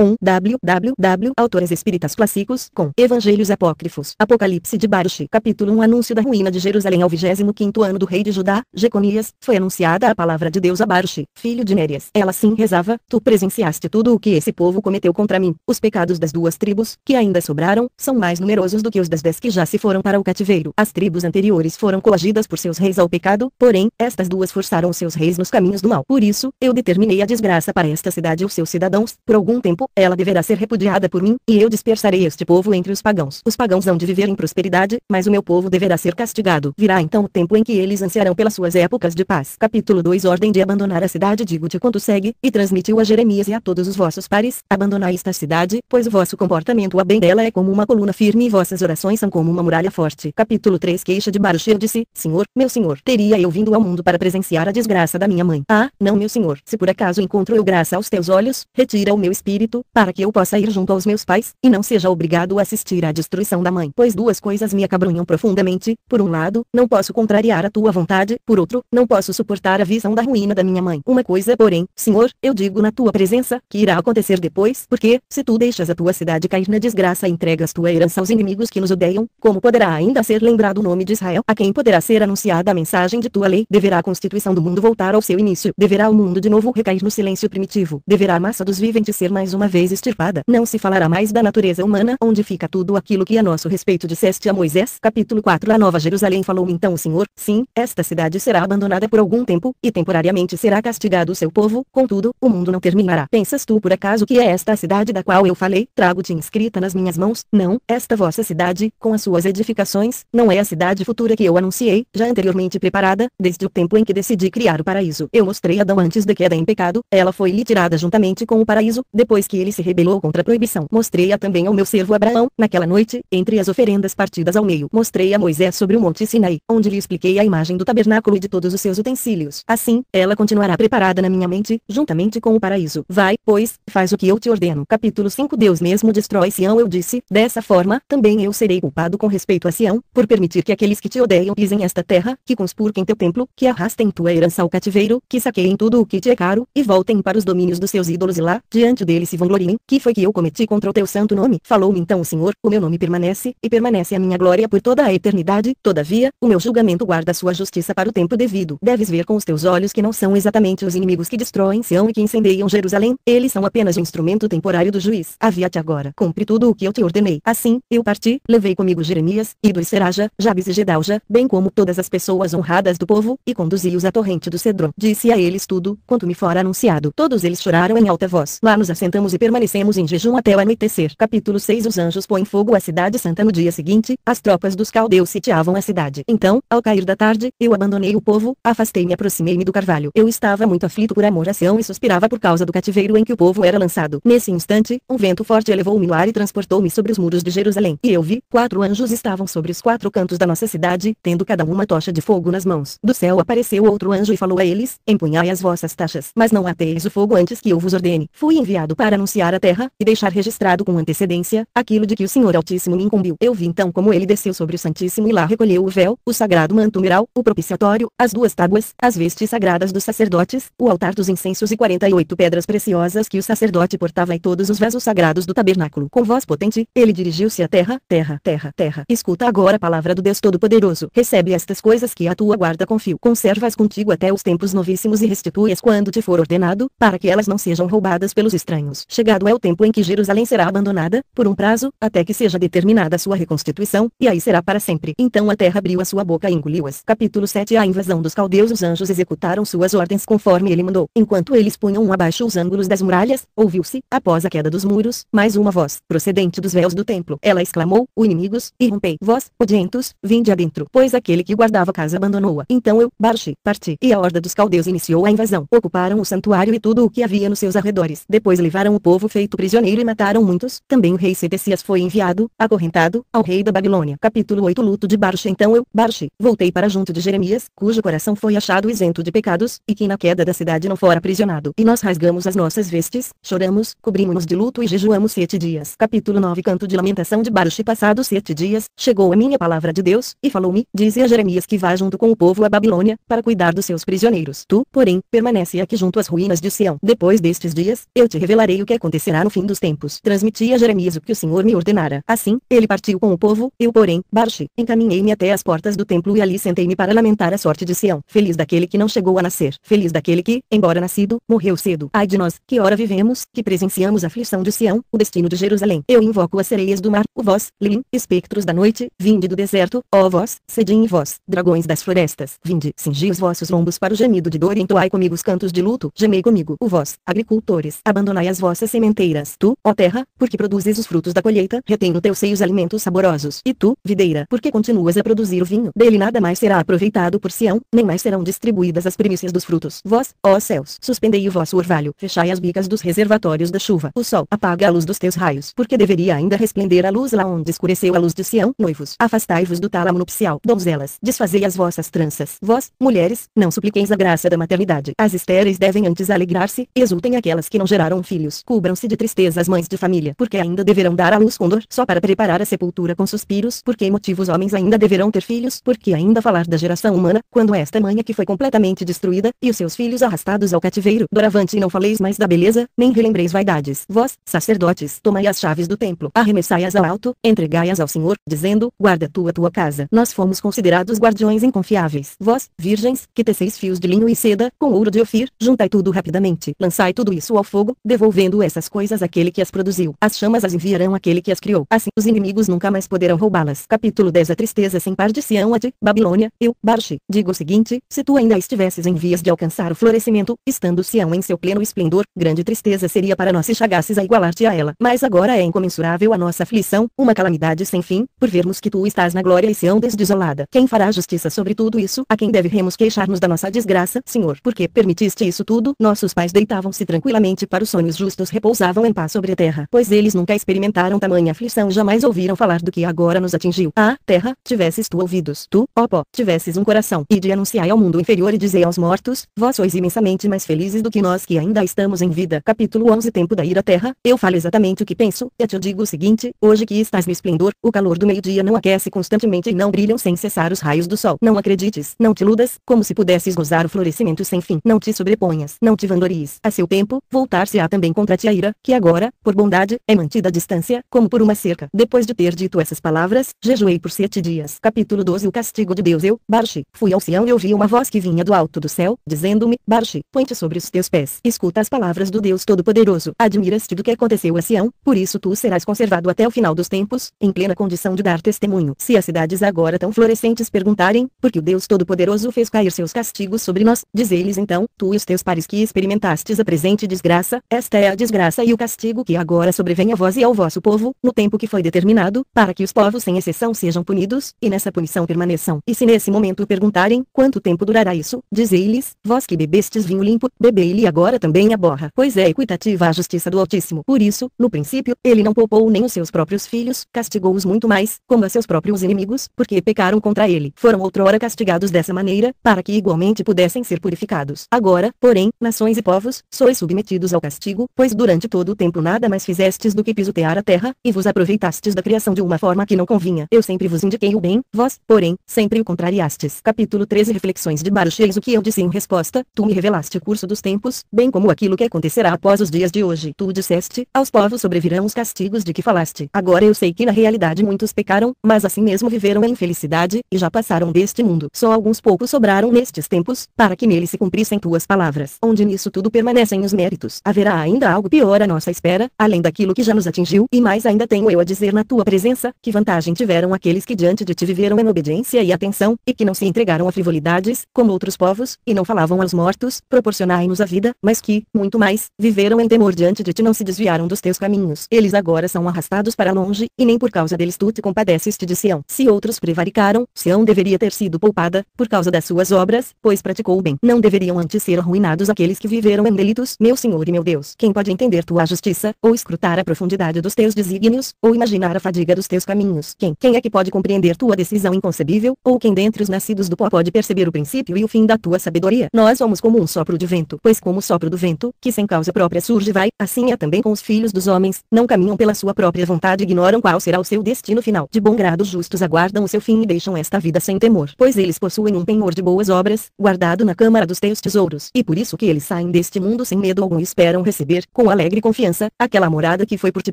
1 www Autores Espíritas Clássicos com Evangelhos Apócrifos Apocalipse de Baruch Capítulo 1 Anúncio da ruína de Jerusalém ao 25 ano do rei de Judá, Jeconias, foi anunciada a palavra de Deus a Baruch, filho de Nérias. Ela sim rezava, tu presenciaste tudo o que esse povo cometeu contra mim. Os pecados das duas tribos, que ainda sobraram, são mais numerosos do que os das dez que já se foram para o cativeiro. As tribos anteriores foram coagidas por seus reis ao pecado, porém, estas duas forçaram seus reis nos caminhos do mal. Por isso, eu determinei a desgraça para esta cidade e os seus cidadãos, por algum tempo, ela deverá ser repudiada por mim, e eu dispersarei este povo entre os pagãos. Os pagãos hão de viver em prosperidade, mas o meu povo deverá ser castigado. Virá então o tempo em que eles ansiarão pelas suas épocas de paz. Capítulo 2 Ordem de abandonar a cidade digo-te quanto segue, e transmitiu a Jeremias e a todos os vossos pares, abandonai esta cidade, pois o vosso comportamento a bem dela é como uma coluna firme e vossas orações são como uma muralha forte. Capítulo 3 Queixa de Baruch disse, Senhor, meu Senhor, teria eu vindo ao mundo para presenciar a desgraça da minha mãe. Ah, não meu Senhor, se por acaso encontro eu graça aos teus olhos, retira o meu espírito, para que eu possa ir junto aos meus pais, e não seja obrigado a assistir à destruição da mãe. Pois duas coisas me acabrunham profundamente, por um lado, não posso contrariar a tua vontade, por outro, não posso suportar a visão da ruína da minha mãe. Uma coisa porém, Senhor, eu digo na tua presença, que irá acontecer depois, porque, se tu deixas a tua cidade cair na desgraça e entregas tua herança aos inimigos que nos odeiam, como poderá ainda ser lembrado o nome de Israel? A quem poderá ser anunciada a mensagem de tua lei? Deverá a constituição do mundo voltar ao seu início? Deverá o mundo de novo recair no silêncio primitivo? Deverá a massa dos viventes ser mais uma vez extirpada? Não se falará mais da natureza humana, onde fica tudo aquilo que a nosso respeito disseste a Moisés? Capítulo 4 A Nova Jerusalém falou então o Senhor, sim, esta cidade será abandonada por algum tempo, e temporariamente será castigado o seu povo, contudo, o mundo não terminará. Pensas tu por acaso que é esta a cidade da qual eu falei, trago-te inscrita nas minhas mãos? Não, esta vossa cidade, com as suas edificações, não é a cidade futura que eu anunciei, já anteriormente preparada, desde o tempo em que decidi criar o paraíso. Eu mostrei Adão antes da queda em pecado, ela foi lhe tirada juntamente com o paraíso, depois que ele se rebelou contra a proibição. Mostrei-a também ao meu servo Abraão, naquela noite, entre as oferendas partidas ao meio. Mostrei a Moisés sobre o monte Sinai, onde lhe expliquei a imagem do tabernáculo e de todos os seus utensílios. Assim, ela continuará preparada na minha mente, juntamente com o paraíso. Vai, pois, faz o que eu te ordeno. Capítulo 5 Deus mesmo destrói Sião eu disse, dessa forma, também eu serei culpado com respeito a Sião, por permitir que aqueles que te odeiam pisem esta terra, que conspurquem teu templo, que arrastem tua herança ao cativeiro, que saqueiem tudo o que te é caro, e voltem para os domínios dos seus ídolos e lá, diante deles se vangloriem, que foi que eu cometi contra o teu santo nome. Falou-me então o Senhor, o meu nome permanece, e permanece a minha glória por toda a eternidade, todavia, o meu julgamento guarda sua justiça para o tempo devido. Deves ver com os teus olhos que não são exatamente os inimigos que destroem Sião e que incendeiam Jerusalém, eles são apenas um instrumento temporário do juiz. Havia-te agora, cumpre tudo o que eu te ordenei. Assim, eu parti, levei comigo Jeremias, e dos Seraja, Jabes e Gedalja, bem como todas as pessoas honradas do povo, e conduzi-os à torrente do Cedron. Disse a eles tudo, quanto me fora anunciado. Todos eles choraram em alta voz. Lá nos assentamos e permanecemos em jejum até o anoitecer. Capítulo 6 Os anjos põem fogo à cidade santa no dia seguinte, as tropas dos caldeus sitiavam a cidade. Então, ao cair da tarde, eu abandonei o povo, afastei-me e aproximei-me do carvalho. Eu estava muito aflito por amor a Sião e suspirava por causa do cativeiro em que o povo era lançado. Nesse instante, um vento forte elevou-me no ar e transportou-me sobre os muros de Jerusalém. E eu vi, quatro anjos estavam sobre os quatro cantos da nossa cidade, tendo cada um uma tocha de fogo nas mãos. Do céu apareceu outro anjo e falou a eles, empunhai as vossas taxas, mas não ateis o fogo antes que eu vos ordene. Fui enviado para anunciar a terra, e deixar registrado com antecedência, aquilo de que o Senhor Altíssimo me incumbiu. Eu vi então como ele desceu sobre o Santíssimo e lá recolheu o véu, o sagrado manto miral, o propiciatório, as duas tábuas, as vestes sagradas dos sacerdotes, o altar dos incensos e 48 pedras preciosas que o sacerdote portava e todos os vasos sagrados do tabernáculo. Com voz potente, ele dirigiu-se à terra, terra, terra, terra. Escuta agora a palavra do Deus Todo-Poderoso. Recebe estas coisas que a tua guarda confio. Conservas contigo até os tempos novíssimos e restitui-as quando te for ordenado, para que elas não sejam roubadas pelos estranhos. Chegado é o tempo em que Jerusalém será abandonada, por um prazo, até que seja determinada sua reconstituição, e aí será para sempre. Então a terra abriu a sua boca e engoliu-as. Capítulo 7 A invasão dos caldeus Os anjos executaram suas ordens conforme ele mandou. Enquanto eles punham abaixo os ângulos das muralhas, ouviu-se, após a queda dos muros, mais uma voz, procedente dos véus do templo. Ela exclamou, o inimigos, irrompei. Vós, odientos, vinde adentro, pois aquele que guardava a casa abandonou-a. Então eu, Barchi, parti, e a horda dos caldeus iniciou a invasão. Ocuparam o santuário e tudo o que havia nos seus arredores. Depois levaram povo feito prisioneiro e mataram muitos. Também o rei Sedecias foi enviado, acorrentado, ao rei da Babilônia. Capítulo 8 Luto de Barchi Então eu, Barchi, voltei para junto de Jeremias, cujo coração foi achado isento de pecados, e que na queda da cidade não fora aprisionado. E nós rasgamos as nossas vestes, choramos, cobrimos-nos de luto e jejuamos sete dias. Capítulo 9 Canto de lamentação de Baruch Passados sete dias, chegou a minha palavra de Deus, e falou-me, dize a Jeremias que vá junto com o povo a Babilônia, para cuidar dos seus prisioneiros. Tu, porém, permanece aqui junto às ruínas de Sião. Depois destes dias, eu te revelarei o que acontecerá no fim dos tempos. Transmiti a Jeremias o que o Senhor me ordenara. Assim, ele partiu com o povo, eu porém, Barche, encaminhei-me até as portas do templo e ali sentei-me para lamentar a sorte de Sião. Feliz daquele que não chegou a nascer. Feliz daquele que, embora nascido, morreu cedo. Ai de nós, que hora vivemos, que presenciamos a aflição de Sião, o destino de Jerusalém. Eu invoco as sereias do mar, o vós, Lilim, espectros da noite, vinde do deserto, ó vós, sedim e vós, dragões das florestas, vinde, cingi os vossos lombos para o gemido de dor e entoai comigo os cantos de luto, gemei comigo, o vós, agricultores, abandonai as vossas sementeiras, tu, ó terra, porque produzes os frutos da colheita, retém no teu seio os alimentos saborosos, e tu, videira, porque continuas a produzir o vinho, dele nada mais será aproveitado por Sião, nem mais serão distribuídas as primícias dos frutos. Vós, ó céus, suspendei o vosso orvalho, fechai as bicas dos reservatórios da chuva, o sol, apaga a luz dos teus raios, porque deveria ainda resplender a luz lá onde escureceu a luz de Sião, noivos, afastai-vos do tálamo nupcial, donzelas, desfazei as vossas tranças, vós, mulheres, não supliqueis a graça da maternidade, as estéreis devem antes alegrar-se, exultem aquelas que não geraram filhos, cubram-se de tristeza as mães de família, porque ainda deverão dar à luz com dor, só para preparar a sepultura com suspiros, porque motivos homens ainda deverão ter filhos, porque ainda falar da geração humana, quando esta mãe que foi completamente destruída, e os seus filhos arrastados ao cativeiro, doravante não faleis mais da beleza, nem relembreis vaidades, vós, sacerdotes, tomai as chaves do templo, arremessai-as ao alto, entregai-as ao Senhor, dizendo, guarda tu a tua casa, nós fomos considerados guardiões inconfiáveis, vós, virgens, que teceis fios de linho e seda, com ouro de Ofir, juntai tudo rapidamente, lançai tudo isso ao fogo, devolvendo essas coisas àquele que as produziu. As chamas as enviarão àquele que as criou. Assim os inimigos nunca mais poderão roubá-las. Capítulo 10 A tristeza sem par de Sião a ti, Babilônia, eu, Barche, digo o seguinte, se tu ainda estivesses em vias de alcançar o florescimento, estando Sião em seu pleno esplendor, grande tristeza seria para nós se chegasses a igualar-te a ela. Mas agora é incomensurável a nossa aflição, uma calamidade sem fim, por vermos que tu estás na glória e Sião desdesolada. Quem fará justiça sobre tudo isso? A quem devemos queixar-nos da nossa desgraça, Senhor? Porque permitiste isso tudo? Nossos pais deitavam-se tranquilamente para os sonhos justos repousavam em paz sobre a terra, pois eles nunca experimentaram tamanha aflição jamais ouviram falar do que agora nos atingiu. Ah, terra, tivesses tu ouvidos, tu, ó pó, tivesses um coração, e de anunciai ao mundo inferior e dizei aos mortos, vós sois imensamente mais felizes do que nós que ainda estamos em vida. Capítulo 11 Tempo da ira terra, eu falo exatamente o que penso, e te digo o seguinte, hoje que estás no esplendor, o calor do meio-dia não aquece constantemente e não brilham sem cessar os raios do sol. Não acredites, não te iludas, como se pudesses gozar o florescimento sem fim. Não te sobreponhas, não te vandories. A seu tempo, voltar-se-á também contra ti a ira, que agora, por bondade, é mantida à distância, como por uma cerca. Depois de ter dito essas palavras, jejuei por sete dias. Capítulo 12 O castigo de Deus Eu, Barche, fui ao Sião e ouvi uma voz que vinha do alto do céu, dizendo-me, Barche, põe-te sobre os teus pés. Escuta as palavras do Deus Todo-Poderoso. Admiras-te do que aconteceu a Sião, por isso tu serás conservado até o final dos tempos, em plena condição de dar testemunho. Se as cidades agora tão florescentes perguntarem, porque o Deus Todo-Poderoso fez cair seus castigos sobre nós, diz eles então, tu e os teus pares que experimentastes a presente desgraça, esta é a desgraça e o castigo que agora sobrevém a vós e ao vosso povo, no tempo que foi determinado, para que os povos sem exceção sejam punidos, e nessa punição permaneçam. E se nesse momento perguntarem, quanto tempo durará isso, dizei-lhes, vós que bebestes vinho limpo, bebei-lhe agora também a borra, pois é equitativa a justiça do Altíssimo. Por isso, no princípio, ele não poupou nem os seus próprios filhos, castigou-os muito mais, como a seus próprios inimigos, porque pecaram contra ele. Foram outrora castigados dessa maneira, para que igualmente pudessem ser purificados. Agora, porém, nações e povos, sois submetidos ao castigo, pois durante todo o tempo nada mais fizestes do que pisotear a terra, e vos aproveitastes da criação de uma forma que não convinha. Eu sempre vos indiquei o bem, vós, porém, sempre o contrariastes. Capítulo 13 Reflexões de Baruch Eis o que eu disse em resposta, tu me revelaste o curso dos tempos, bem como aquilo que acontecerá após os dias de hoje. Tu disseste, aos povos sobrevirão os castigos de que falaste. Agora eu sei que na realidade muitos pecaram, mas assim mesmo viveram em infelicidade, e já passaram deste mundo. Só alguns poucos sobraram nestes tempos, para que nele se cumprissem tuas palavras. Onde nisso tudo permanecem os méritos. Haverá ainda algo pior à nossa espera, além daquilo que já nos atingiu, e mais ainda tenho eu a dizer na tua presença, que vantagem tiveram aqueles que diante de ti viveram em obediência e atenção, e que não se entregaram a frivolidades, como outros povos, e não falavam aos mortos, proporcionai-nos a vida, mas que, muito mais, viveram em temor diante de ti não se desviaram dos teus caminhos. Eles agora são arrastados para longe, e nem por causa deles tu te compadeceste de Sião. Se outros prevaricaram, Sião deveria ter sido poupada, por causa das suas obras, pois praticou o bem. Não deveriam antes ser arruinados aqueles que viveram em delitos, meu Senhor e meu Deus. Quem pode entender tua justiça, ou escrutar a profundidade dos teus desígnios, ou imaginar a fadiga dos teus caminhos? Quem? Quem é que pode compreender tua decisão inconcebível, ou quem dentre os nascidos do pó pode perceber o princípio e o fim da tua sabedoria? Nós somos como um sopro de vento, pois como o sopro do vento, que sem causa própria surge e vai, assim é também com os filhos dos homens, não caminham pela sua própria vontade e ignoram qual será o seu destino final. De bom grado justos aguardam o seu fim e deixam esta vida sem temor, pois eles possuem um penhor de boas obras, guardado na câmara dos teus tesouros, e por isso que eles saem deste mundo sem medo algum e esperam receber, com alegre confiança, aquela morada que foi por ti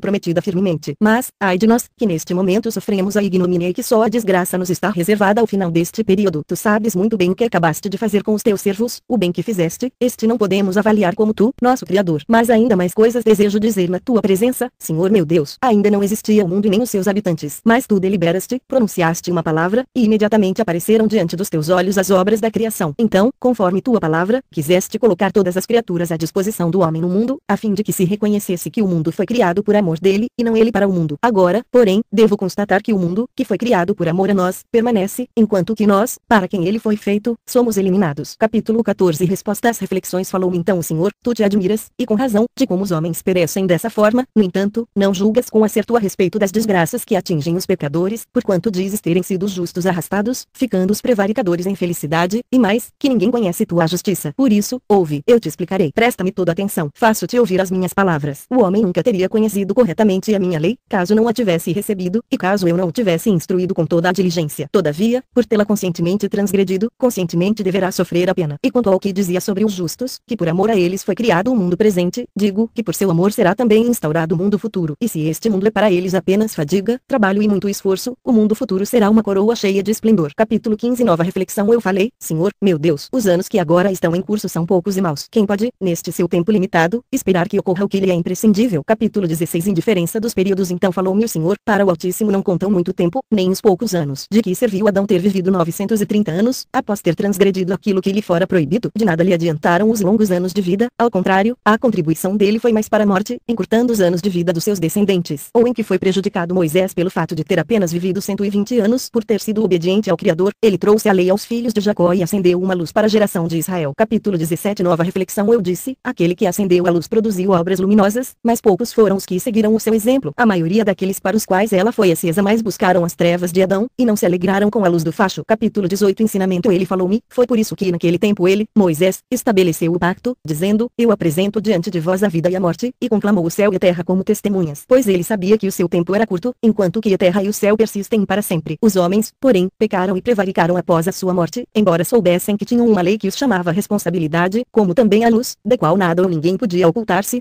prometida firmemente. Mas, ai de nós, que neste momento sofremos a ignomínia e que só a desgraça nos está reservada ao final deste período. Tu sabes muito bem o que acabaste de fazer com os teus servos, o bem que fizeste, este não podemos avaliar como tu, nosso Criador. Mas ainda mais coisas desejo dizer na tua presença, Senhor meu Deus. Ainda não existia o mundo e nem os seus habitantes. Mas tu deliberaste, pronunciaste uma palavra, e imediatamente apareceram diante dos teus olhos as obras da criação. Então, conforme tua palavra, quiseste colocar todas as criaturas à disposição do homem no mundo, a fim de que se reconhecesse que o mundo foi criado por amor dele, e não ele para o mundo. Agora, porém, devo constatar que o mundo, que foi criado por amor a nós, permanece, enquanto que nós, para quem ele foi feito, somos eliminados. Capítulo 14 Resposta às reflexões Falou então o Senhor, tu te admiras, e com razão, de como os homens perecem dessa forma, no entanto, não julgas com acerto a respeito das desgraças que atingem os pecadores, porquanto dizes terem sido justos arrastados, ficando os prevaricadores em felicidade, e mais, que ninguém conhece tua justiça. Por isso, ouve, eu te explicarei. Presta-me toda atenção. Faço-te ouvir as minhas palavras. O homem nunca teria conhecido corretamente a minha lei, caso não a tivesse recebido, e caso eu não o tivesse instruído com toda a diligência. Todavia, por tê-la conscientemente transgredido, conscientemente deverá sofrer a pena. E quanto ao que dizia sobre os justos, que por amor a eles foi criado o mundo presente, digo que por seu amor será também instaurado o mundo futuro. E se este mundo é para eles apenas fadiga, trabalho e muito esforço, o mundo futuro será uma coroa cheia de esplendor. Capítulo 15 Nova reflexão Eu falei, Senhor, meu Deus, os anos que agora estão em curso são poucos e maus. Quem pode, neste seu tempo limitado, esperar que ocorra o que lhe é imprescindível? Capítulo 16 Indiferença dos períodos Então falou-me o Senhor, para o Altíssimo não contam muito tempo, nem os poucos anos. De que serviu Adão ter vivido 930 anos, após ter transgredido aquilo que lhe fora proibido? De nada lhe adiantaram os longos anos de vida, ao contrário, a contribuição dele foi mais para a morte, encurtando os anos de vida dos seus descendentes. Ou em que foi prejudicado Moisés pelo fato de ter apenas vivido 120 anos por ter sido obediente ao Criador, ele trouxe a lei aos filhos de Jacó e acendeu uma luz para a geração de Israel. Capítulo 17 Nova reflexão Eu disse, aquele que acendeu a luz produziu obras luminosas, mas poucos foram os que seguiram o seu exemplo. A maioria daqueles para os quais ela foi acesa mais buscaram as trevas de Adão, e não se alegraram com a luz do facho. Capítulo 18 Ensinamento Ele falou-me, foi por isso que naquele tempo ele, Moisés, estabeleceu o pacto, dizendo, eu apresento diante de vós a vida e a morte, e conclamou o céu e a terra como testemunhas. Pois ele sabia que o seu tempo era curto, enquanto que a terra e o céu persistem para sempre. Os homens, porém, pecaram e prevaricaram após a sua morte, embora soubessem que tinham uma lei que os chamava responsabilidade, como também a luz, da qual nada ou ninguém podia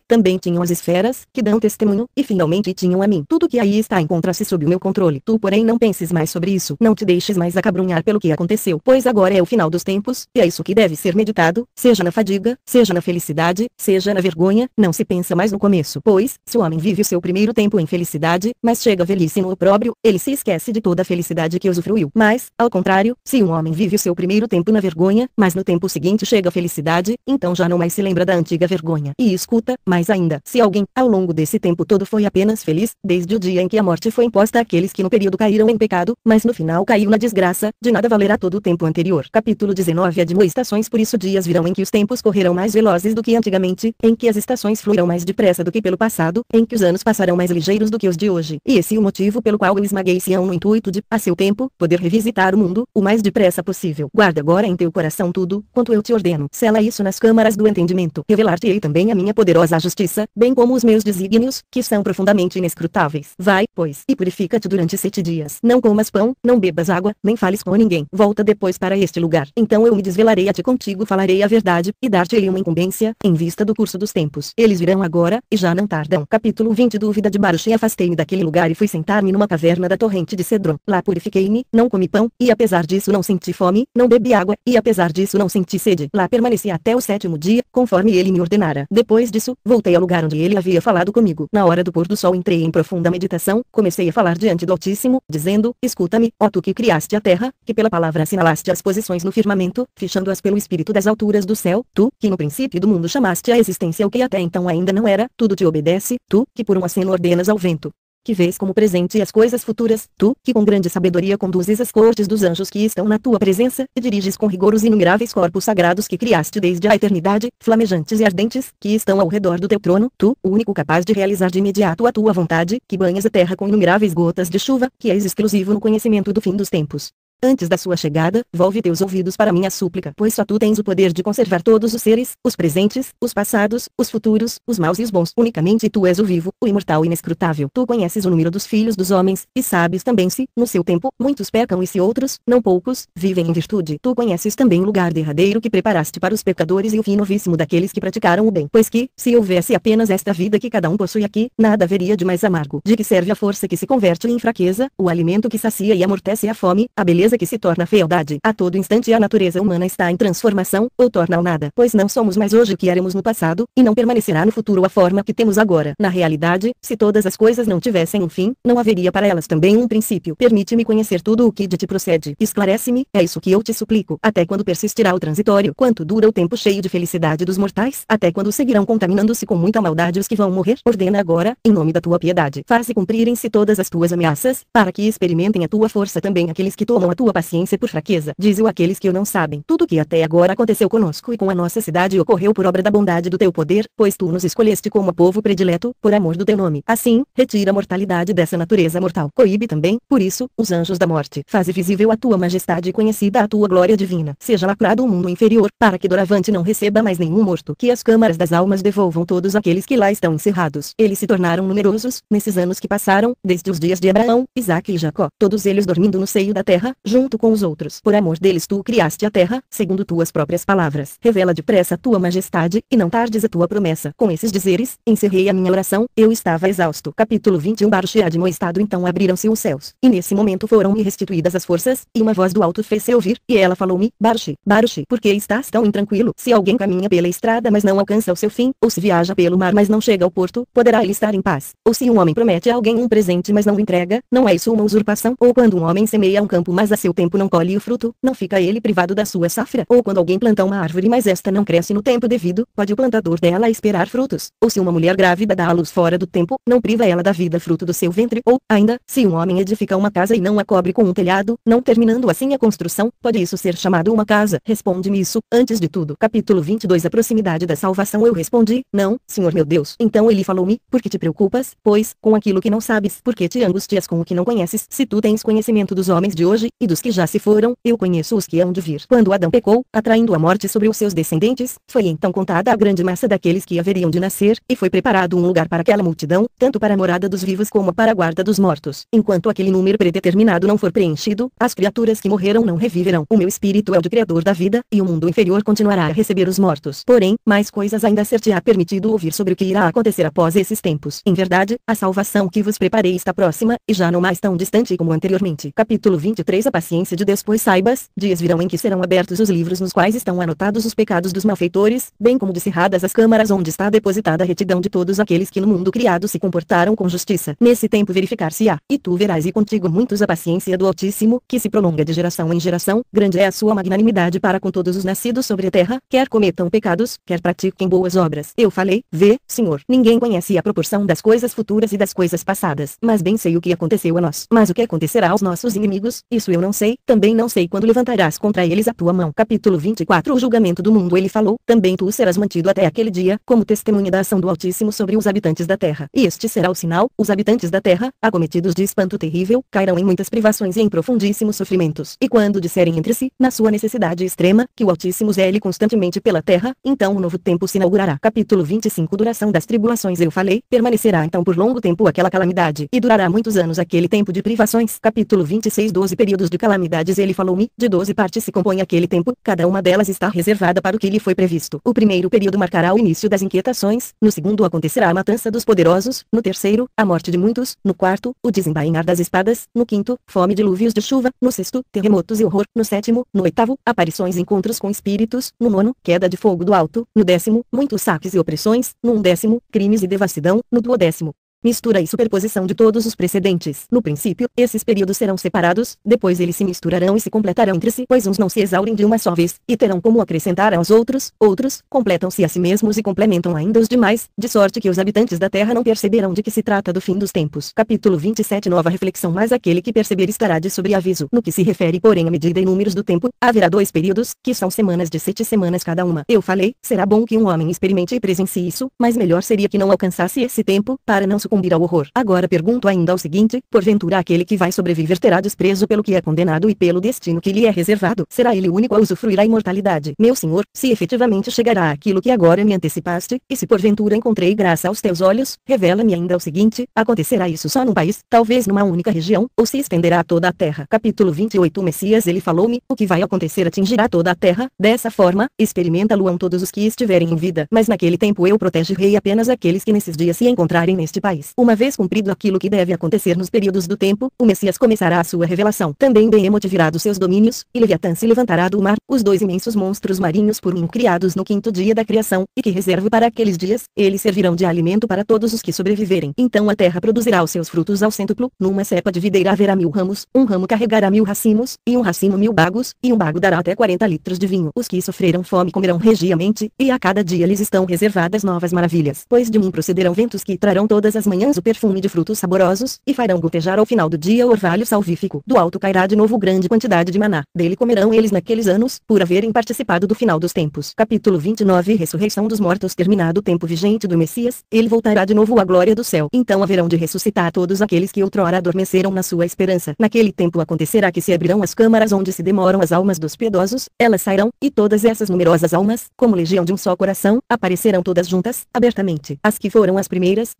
também tinham as esferas, que dão testemunho, e finalmente tinham a mim. Tudo que aí está encontra-se sob o meu controle. Tu porém não penses mais sobre isso, não te deixes mais acabrunhar pelo que aconteceu, pois agora é o final dos tempos, e é isso que deve ser meditado, seja na fadiga, seja na felicidade, seja na vergonha, não se pensa mais no começo, pois, se o homem vive o seu primeiro tempo em felicidade, mas chega a velhice no opróbrio, ele se esquece de toda a felicidade que usufruiu. Mas, ao contrário, se um homem vive o seu primeiro tempo na vergonha, mas no tempo seguinte chega a felicidade, então já não mais se lembra da antiga vergonha. E escuta, mais ainda, se alguém, ao longo desse tempo todo foi apenas feliz, desde o dia em que a morte foi imposta àqueles que no período caíram em pecado, mas no final caiu na desgraça, de nada valerá todo o tempo anterior. Capítulo 19 Admoestações Por isso dias virão em que os tempos correrão mais velozes do que antigamente, em que as estações fluirão mais depressa do que pelo passado, em que os anos passarão mais ligeiros do que os de hoje. E esse é o motivo pelo qual eu esmaguei Sião no intuito de, a seu tempo, poder revisitar o mundo, o mais depressa possível. Guarda agora em teu coração tudo, quanto eu te ordeno. Sela isso nas câmaras do entendimento. Revelar-te-ei também a minha poderosa justiça, bem como os meus desígnios, que são profundamente inescrutáveis. Vai, pois, e purifica-te durante sete dias. Não comas pão, não bebas água, nem fales com ninguém. Volta depois para este lugar. Então eu me desvelarei a ti contigo falarei a verdade, e dar-te-ei uma incumbência, em vista do curso dos tempos. Eles virão agora, e já não tardam. Capítulo 20 Dúvida de Baruch afastei-me daquele lugar e fui sentar-me numa caverna da torrente de Cedron. Lá purifiquei-me, não comi pão, e apesar disso não senti fome, não bebi água, e apesar disso não senti sede. Lá permaneci até o sétimo dia, conforme ele me ordenara. Depois disso, voltei ao lugar onde ele havia falado comigo. Na hora do pôr do sol entrei em profunda meditação, comecei a falar diante do Altíssimo, dizendo, escuta-me, ó tu que criaste a terra, que pela palavra assinalaste as posições no firmamento, fichando-as pelo espírito das alturas do céu, tu, que no princípio do mundo chamaste a existência o que até então ainda não era, tudo te obedece, tu, que por um aceno ordenas ao vento, que vês como presente as coisas futuras, tu, que com grande sabedoria conduzes as cortes dos anjos que estão na tua presença, e diriges com rigor os inumeráveis corpos sagrados que criaste desde a eternidade, flamejantes e ardentes, que estão ao redor do teu trono, tu, único capaz de realizar de imediato a tua vontade, que banhas a terra com inumeráveis gotas de chuva, que és exclusivo no conhecimento do fim dos tempos. Antes da sua chegada, volve teus ouvidos para minha súplica, pois só tu tens o poder de conservar todos os seres, os presentes, os passados, os futuros, os maus e os bons. Unicamente tu és o vivo, o imortal e inescrutável. Tu conheces o número dos filhos dos homens, e sabes também se, no seu tempo, muitos pecam e se outros, não poucos, vivem em virtude. Tu conheces também o lugar derradeiro que preparaste para os pecadores e o fim novíssimo daqueles que praticaram o bem. Pois que, se houvesse apenas esta vida que cada um possui aqui, nada haveria de mais amargo. De que serve a força que se converte em fraqueza, o alimento que sacia e amortece a fome, a beleza beleza que se torna fealdade. A todo instante a natureza humana está em transformação, ou torna ao nada. Pois não somos mais hoje o que éramos no passado, e não permanecerá no futuro a forma que temos agora. Na realidade, se todas as coisas não tivessem um fim, não haveria para elas também um princípio. Permite-me conhecer tudo o que de ti procede. Esclarece-me, é isso que eu te suplico. Até quando persistirá o transitório? Quanto dura o tempo cheio de felicidade dos mortais? Até quando seguirão contaminando-se com muita maldade os que vão morrer? Ordena agora, em nome da tua piedade. Faze cumprirem-se todas as tuas ameaças, para que experimentem a tua força também aqueles que tomam a tua paciência por fraqueza. Diz-o aqueles que o não sabem. Tudo que até agora aconteceu conosco e com a nossa cidade ocorreu por obra da bondade do teu poder, pois tu nos escolheste como povo predileto, por amor do teu nome. Assim, retira a mortalidade dessa natureza mortal. Coíbe também, por isso, os anjos da morte. Faze visível a tua majestade e conhecida a tua glória divina. Seja lacrado o mundo inferior, para que doravante não receba mais nenhum morto. Que as câmaras das almas devolvam todos aqueles que lá estão encerrados. Eles se tornaram numerosos, nesses anos que passaram, desde os dias de Abraão, Isaque e Jacó. Todos eles dormindo no seio da terra, junto com os outros. Por amor deles tu criaste a terra, segundo tuas próprias palavras. Revela depressa a tua majestade, e não tardes a tua promessa. Com esses dizeres, encerrei a minha oração, eu estava exausto. Capítulo 21 Baruch Admo estado então abriram-se os céus, e nesse momento foram-me restituídas as forças, e uma voz do alto fez-se ouvir, e ela falou-me, Baruch, Baruch, por que estás tão intranquilo? Se alguém caminha pela estrada mas não alcança o seu fim, ou se viaja pelo mar mas não chega ao porto, poderá ele estar em paz. Ou se um homem promete a alguém um presente mas não o entrega, não é isso uma usurpação? Ou quando um homem semeia um campo mas a seu tempo não colhe o fruto, não fica ele privado da sua safra. Ou quando alguém planta uma árvore mas esta não cresce no tempo devido, pode o plantador dela esperar frutos. Ou se uma mulher grávida dá à luz fora do tempo, não priva ela da vida fruto do seu ventre. Ou, ainda, se um homem edifica uma casa e não a cobre com um telhado, não terminando assim a construção, pode isso ser chamado uma casa? Responde-me isso, antes de tudo. Capítulo 22 A proximidade da salvação Eu respondi, não, Senhor meu Deus. Então ele falou-me, por que te preocupas, pois, com aquilo que não sabes, porque te angustias com o que não conheces, se tu tens conhecimento dos homens de hoje, e dos que já se foram, eu conheço os que hão de vir. Quando Adão pecou, atraindo a morte sobre os seus descendentes, foi então contada a grande massa daqueles que haveriam de nascer, e foi preparado um lugar para aquela multidão, tanto para a morada dos vivos como para a guarda dos mortos. Enquanto aquele número predeterminado não for preenchido, as criaturas que morreram não reviverão. O meu espírito é o de Criador da vida, e o mundo inferior continuará a receber os mortos. Porém, mais coisas ainda ser-te-á permitido ouvir sobre o que irá acontecer após esses tempos. Em verdade, a salvação que vos preparei está próxima, e já não mais tão distante como anteriormente. Capítulo 23 A paciência de Deus pois saibas, dias virão em que serão abertos os livros nos quais estão anotados os pecados dos malfeitores, bem como descerradas as câmaras onde está depositada a retidão de todos aqueles que no mundo criado se comportaram com justiça. Nesse tempo verificar-se-á, e tu verás e contigo muitos a paciência do Altíssimo, que se prolonga de geração em geração, grande é a sua magnanimidade para com todos os nascidos sobre a terra, quer cometam pecados, quer pratiquem boas obras. Eu falei, vê, Senhor, ninguém conhece a proporção das coisas futuras e das coisas passadas, mas bem sei o que aconteceu a nós. Mas o que acontecerá aos nossos inimigos, isso eu não sei, também não sei quando levantarás contra eles a tua mão. Capítulo 24 O julgamento do mundo ele falou, também tu serás mantido até aquele dia, como testemunha da ação do Altíssimo sobre os habitantes da terra. E este será o sinal, os habitantes da terra, acometidos de espanto terrível, cairão em muitas privações e em profundíssimos sofrimentos. E quando disserem entre si, na sua necessidade extrema, que o Altíssimo zele constantemente pela terra, então um novo tempo se inaugurará. Capítulo 25 Duração das tribulações eu falei, permanecerá então por longo tempo aquela calamidade, e durará muitos anos aquele tempo de privações. Capítulo 26 12 períodos de calamidades ele falou-me, de 12 partes se compõe aquele tempo, cada uma delas está reservada para o que lhe foi previsto. O primeiro período marcará o início das inquietações, no segundo acontecerá a matança dos poderosos, no terceiro, a morte de muitos, no quarto, o desembainhar das espadas, no quinto, fome dilúvios de chuva, no sexto, terremotos e horror, no sétimo, no oitavo, aparições e encontros com espíritos, no nono, queda de fogo do alto, no décimo, muitos saques e opressões, no undécimo, crimes e devassidão, no duodécimo, mistura e superposição de todos os precedentes. No princípio, esses períodos serão separados, depois eles se misturarão e se completarão entre si, pois uns não se exaurem de uma só vez, e terão como acrescentar aos outros, outros, completam-se a si mesmos e complementam ainda os demais, de sorte que os habitantes da terra não perceberão de que se trata do fim dos tempos. Capítulo 27 Nova reflexão Mas aquele que perceber estará de sobreaviso. No que se refere porém à medida e números do tempo, haverá dois períodos, que são semanas de sete semanas cada uma. Eu falei, será bom que um homem experimente e presencie isso, mas melhor seria que não alcançasse esse tempo, para não sucumbir ao horror. Agora pergunto ainda o seguinte, porventura aquele que vai sobreviver terá desprezo pelo que é condenado e pelo destino que lhe é reservado? Será ele o único a usufruir a imortalidade? Meu senhor, se efetivamente chegará aquilo que agora me antecipaste, e se porventura encontrei graça aos teus olhos, revela-me ainda o seguinte, acontecerá isso só num país, talvez numa única região, ou se estenderá a toda a terra. Capítulo 28 O Messias ele falou-me, o que vai acontecer atingirá toda a terra, dessa forma, experimenta-lo todos os que estiverem em vida. Mas naquele tempo eu protegerei apenas aqueles que nesses dias se encontrarem neste país. Uma vez cumprido aquilo que deve acontecer nos períodos do tempo, o Messias começará a sua revelação. Também Behemoth virá dos seus domínios, e Leviatã se levantará do mar, os dois imensos monstros marinhos por mim criados no quinto dia da criação, e que reservo para aqueles dias, eles servirão de alimento para todos os que sobreviverem. Então a terra produzirá os seus frutos ao cêntuplo, numa cepa de videira haverá mil ramos, um ramo carregará mil racimos, e um racimo mil bagos, e um bago dará até 40 litros de vinho. Os que sofreram fome comerão regiamente, e a cada dia lhes estão reservadas novas maravilhas. Pois de mim procederão ventos que trarão todas as manhãs o perfume de frutos saborosos, e farão gotejar ao final do dia o orvalho salvífico. Do alto cairá de novo grande quantidade de maná. Dele comerão eles naqueles anos, por haverem participado do final dos tempos. Capítulo 29 Ressurreição dos mortos Terminado o tempo vigente do Messias, ele voltará de novo à glória do céu. Então haverão de ressuscitar todos aqueles que outrora adormeceram na sua esperança. Naquele tempo acontecerá que se abrirão as câmaras onde se demoram as almas dos piedosos, elas sairão, e todas essas numerosas almas, como legião de um só coração, aparecerão todas juntas, abertamente. As que foram as primeiras,